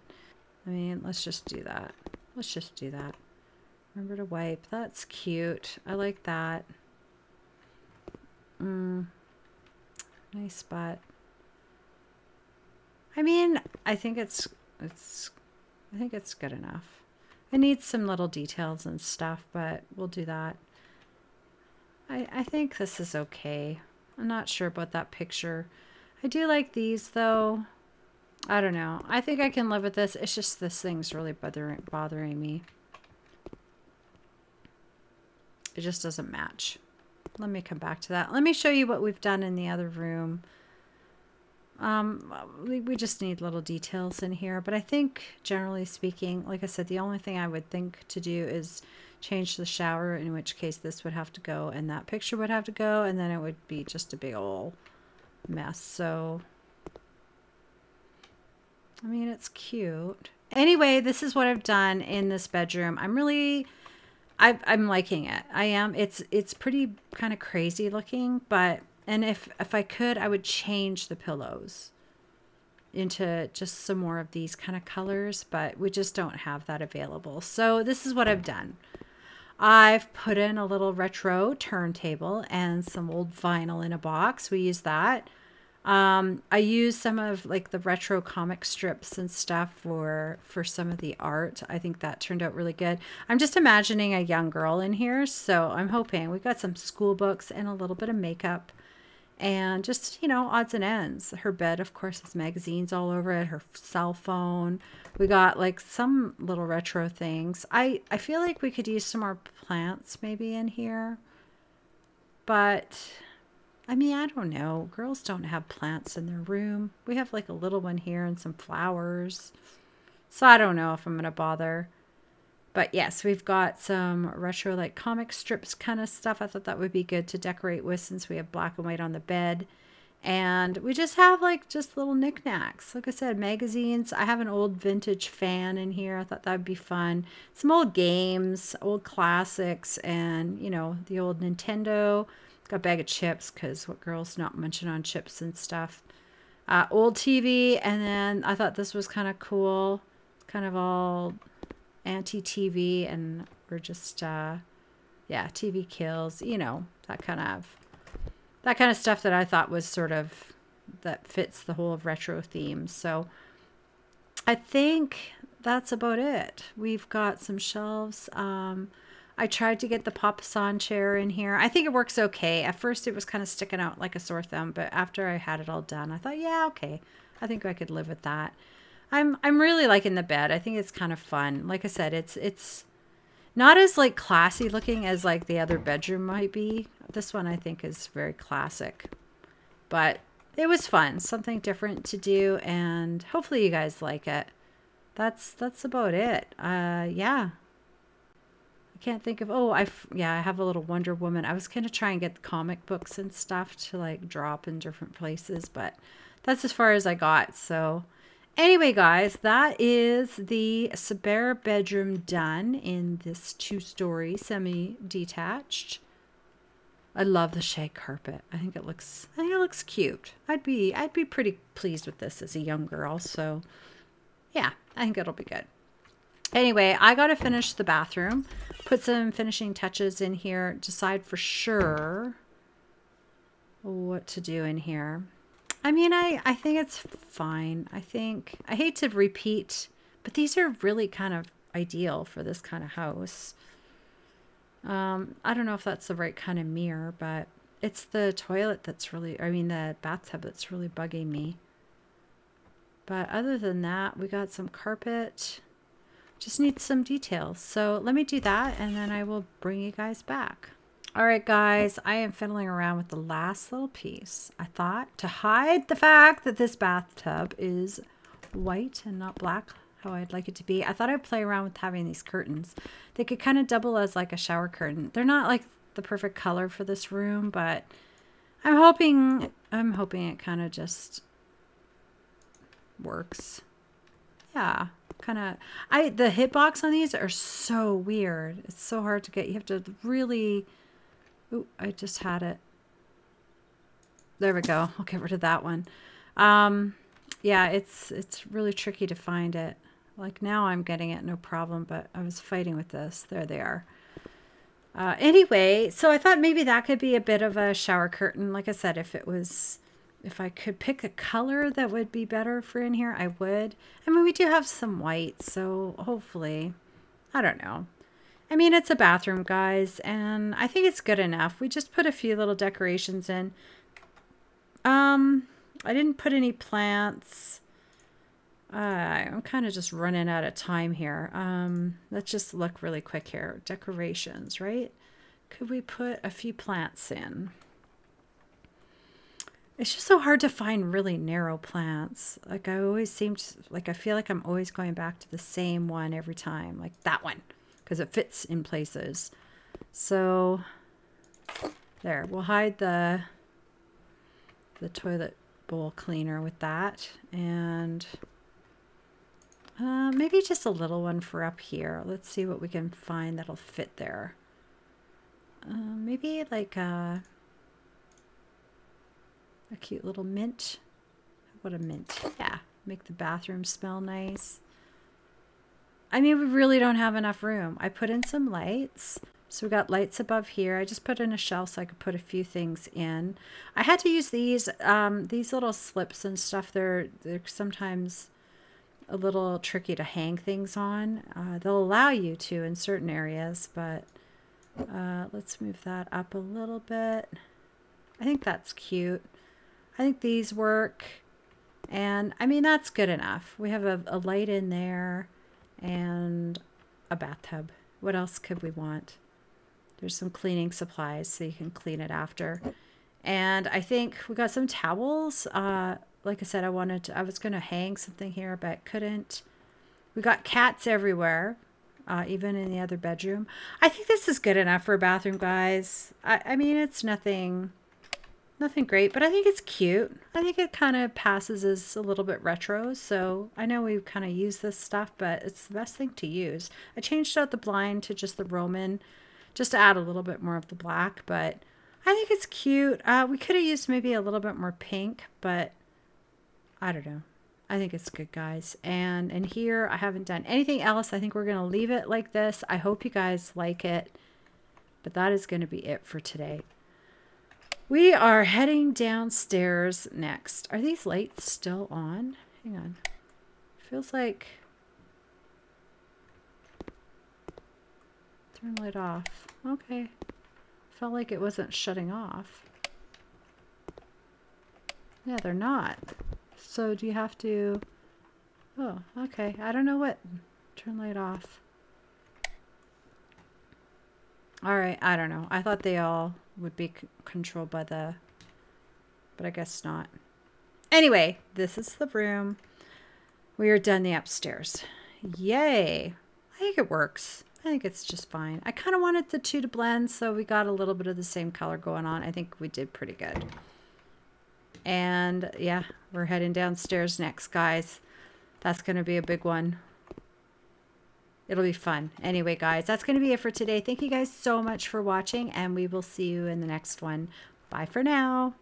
I mean, let's just do that. Let's just do that. Remember to wipe. That's cute. I like that. Mm. Nice spot. I mean, I think it's it's I think it's good enough. I need some little details and stuff, but we'll do that. I I think this is okay. I'm not sure about that picture. I do like these though. I don't know. I think I can live with this. It's just this thing's really bothering, bothering me. It just doesn't match. Let me come back to that. Let me show you what we've done in the other room. Um, we, we just need little details in here. But I think, generally speaking, like I said, the only thing I would think to do is change the shower, in which case this would have to go and that picture would have to go. And then it would be just a big old mess. So I mean, it's cute. Anyway, this is what I've done in this bedroom. I'm really, I, I'm liking it. I am. It's it's pretty kind of crazy looking, but and if if I could, I would change the pillows. into just some more of these kind of colors, but we just don't have that available. So this is what I've done. I've put in a little retro turntable and some old vinyl in a box. We use that. Um, I use some of like the retro comic strips and stuff for for some of the art. I think that turned out really good. I'm just imagining a young girl in here, so I'm hoping we got some school books and a little bit of makeup and just you know odds and ends. Her bed of course has magazines all over it her cell phone. We got like some little retro things. I i feel like we could use some more plants maybe in here. But i mean i don't know. Girls don't have plants in their room. We have like a little one here and some flowers. So i don't know if i'm gonna bother but yes, we've got some retro like comic strips kind of stuff. I thought that would be good to decorate with since we have black and white on the bed. And we just have like just little knickknacks. Like I said, magazines. I have an old vintage fan in here. I thought that would be fun. Some old games, old classics, and you know, the old Nintendo. Got a bag of chips because what girls not munching on chips and stuff. Uh, old TV, and then I thought this was kind of cool. Kind of all anti-TV and we're just uh yeah, TV kills, you know, that kind of that kind of stuff that I thought was sort of that fits the whole retro theme. So I think that's about it. We've got some shelves. Um, I tried to get the Papasan chair in here. I think it works okay. At first it was kind of sticking out like a sore thumb, but after I had it all done, I thought, yeah, okay. I think I could live with that. I'm I'm really liking the bed. I think it's kind of fun. Like I said, it's it's not as like classy looking as like the other bedroom might be. This one I think is very classic. But it was fun, something different to do and hopefully you guys like it. That's that's about it. Uh yeah. I can't think of oh, I yeah, I have a little Wonder Woman. I was going to try and get comic books and stuff to like drop in different places, but that's as far as I got. So Anyway, guys, that is the spare bedroom done in this two-story semi-detached. I love the shag carpet. I think it looks I think it looks cute. I'd be I'd be pretty pleased with this as a young girl, so yeah, I think it'll be good. Anyway, I got to finish the bathroom, put some finishing touches in here, decide for sure what to do in here. I mean, I, I think it's fine. I think, I hate to repeat, but these are really kind of ideal for this kind of house. Um, I don't know if that's the right kind of mirror, but it's the toilet that's really, I mean, the bathtub that's really bugging me. But other than that, we got some carpet. Just need some details. So let me do that and then I will bring you guys back. All right, guys, I am fiddling around with the last little piece. I thought to hide the fact that this bathtub is white and not black, how I'd like it to be, I thought I'd play around with having these curtains. They could kind of double as like a shower curtain. They're not like the perfect color for this room, but I'm hoping, I'm hoping it kind of just works. Yeah, kind of, I, the hitbox on these are so weird. It's so hard to get. You have to really Oh, I just had it. There we go. I'll get rid of that one. Um, yeah, it's it's really tricky to find it. Like now I'm getting it no problem, but I was fighting with this. There they are. Uh, anyway, so I thought maybe that could be a bit of a shower curtain. Like I said, if it was, if I could pick a color that would be better for in here, I would. I mean, we do have some white, so hopefully, I don't know. I mean, it's a bathroom, guys, and I think it's good enough. We just put a few little decorations in. Um, I didn't put any plants. Uh, I'm kind of just running out of time here. Um, let's just look really quick here. Decorations, right? Could we put a few plants in? It's just so hard to find really narrow plants. Like I always seem to, like I feel like I'm always going back to the same one every time. Like that one because it fits in places. So there, we'll hide the the toilet bowl cleaner with that and uh, maybe just a little one for up here. Let's see what we can find that'll fit there. Uh, maybe like a, a cute little mint. What a mint. Yeah, make the bathroom smell nice. I mean, we really don't have enough room. I put in some lights. So we got lights above here. I just put in a shelf so I could put a few things in. I had to use these um, these little slips and stuff. They're they're sometimes a little tricky to hang things on. Uh, they'll allow you to in certain areas, but uh, let's move that up a little bit. I think that's cute. I think these work. And I mean, that's good enough. We have a, a light in there and a bathtub. What else could we want? There's some cleaning supplies so you can clean it after. And I think we got some towels. Uh, like I said, I wanted to, I was going to hang something here, but couldn't. We got cats everywhere, uh, even in the other bedroom. I think this is good enough for a bathroom, guys. I, I mean, it's nothing Nothing great, but I think it's cute. I think it kind of passes as a little bit retro. So I know we've kind of use this stuff, but it's the best thing to use. I changed out the blind to just the Roman just to add a little bit more of the black, but I think it's cute. Uh, we could have used maybe a little bit more pink, but I don't know. I think it's good, guys. And in here, I haven't done anything else. I think we're going to leave it like this. I hope you guys like it. But that is going to be it for today. We are heading downstairs next. Are these lights still on? Hang on. Feels like... Turn light off. Okay. Felt like it wasn't shutting off. Yeah, they're not. So do you have to... Oh, okay. I don't know what... Turn light off. Alright, I don't know. I thought they all would be controlled by the, but I guess not. Anyway, this is the room. We are done the upstairs. Yay. I think it works. I think it's just fine. I kind of wanted the two to blend, so we got a little bit of the same color going on. I think we did pretty good. And yeah, we're heading downstairs next, guys. That's going to be a big one. It'll be fun. Anyway, guys, that's going to be it for today. Thank you guys so much for watching, and we will see you in the next one. Bye for now.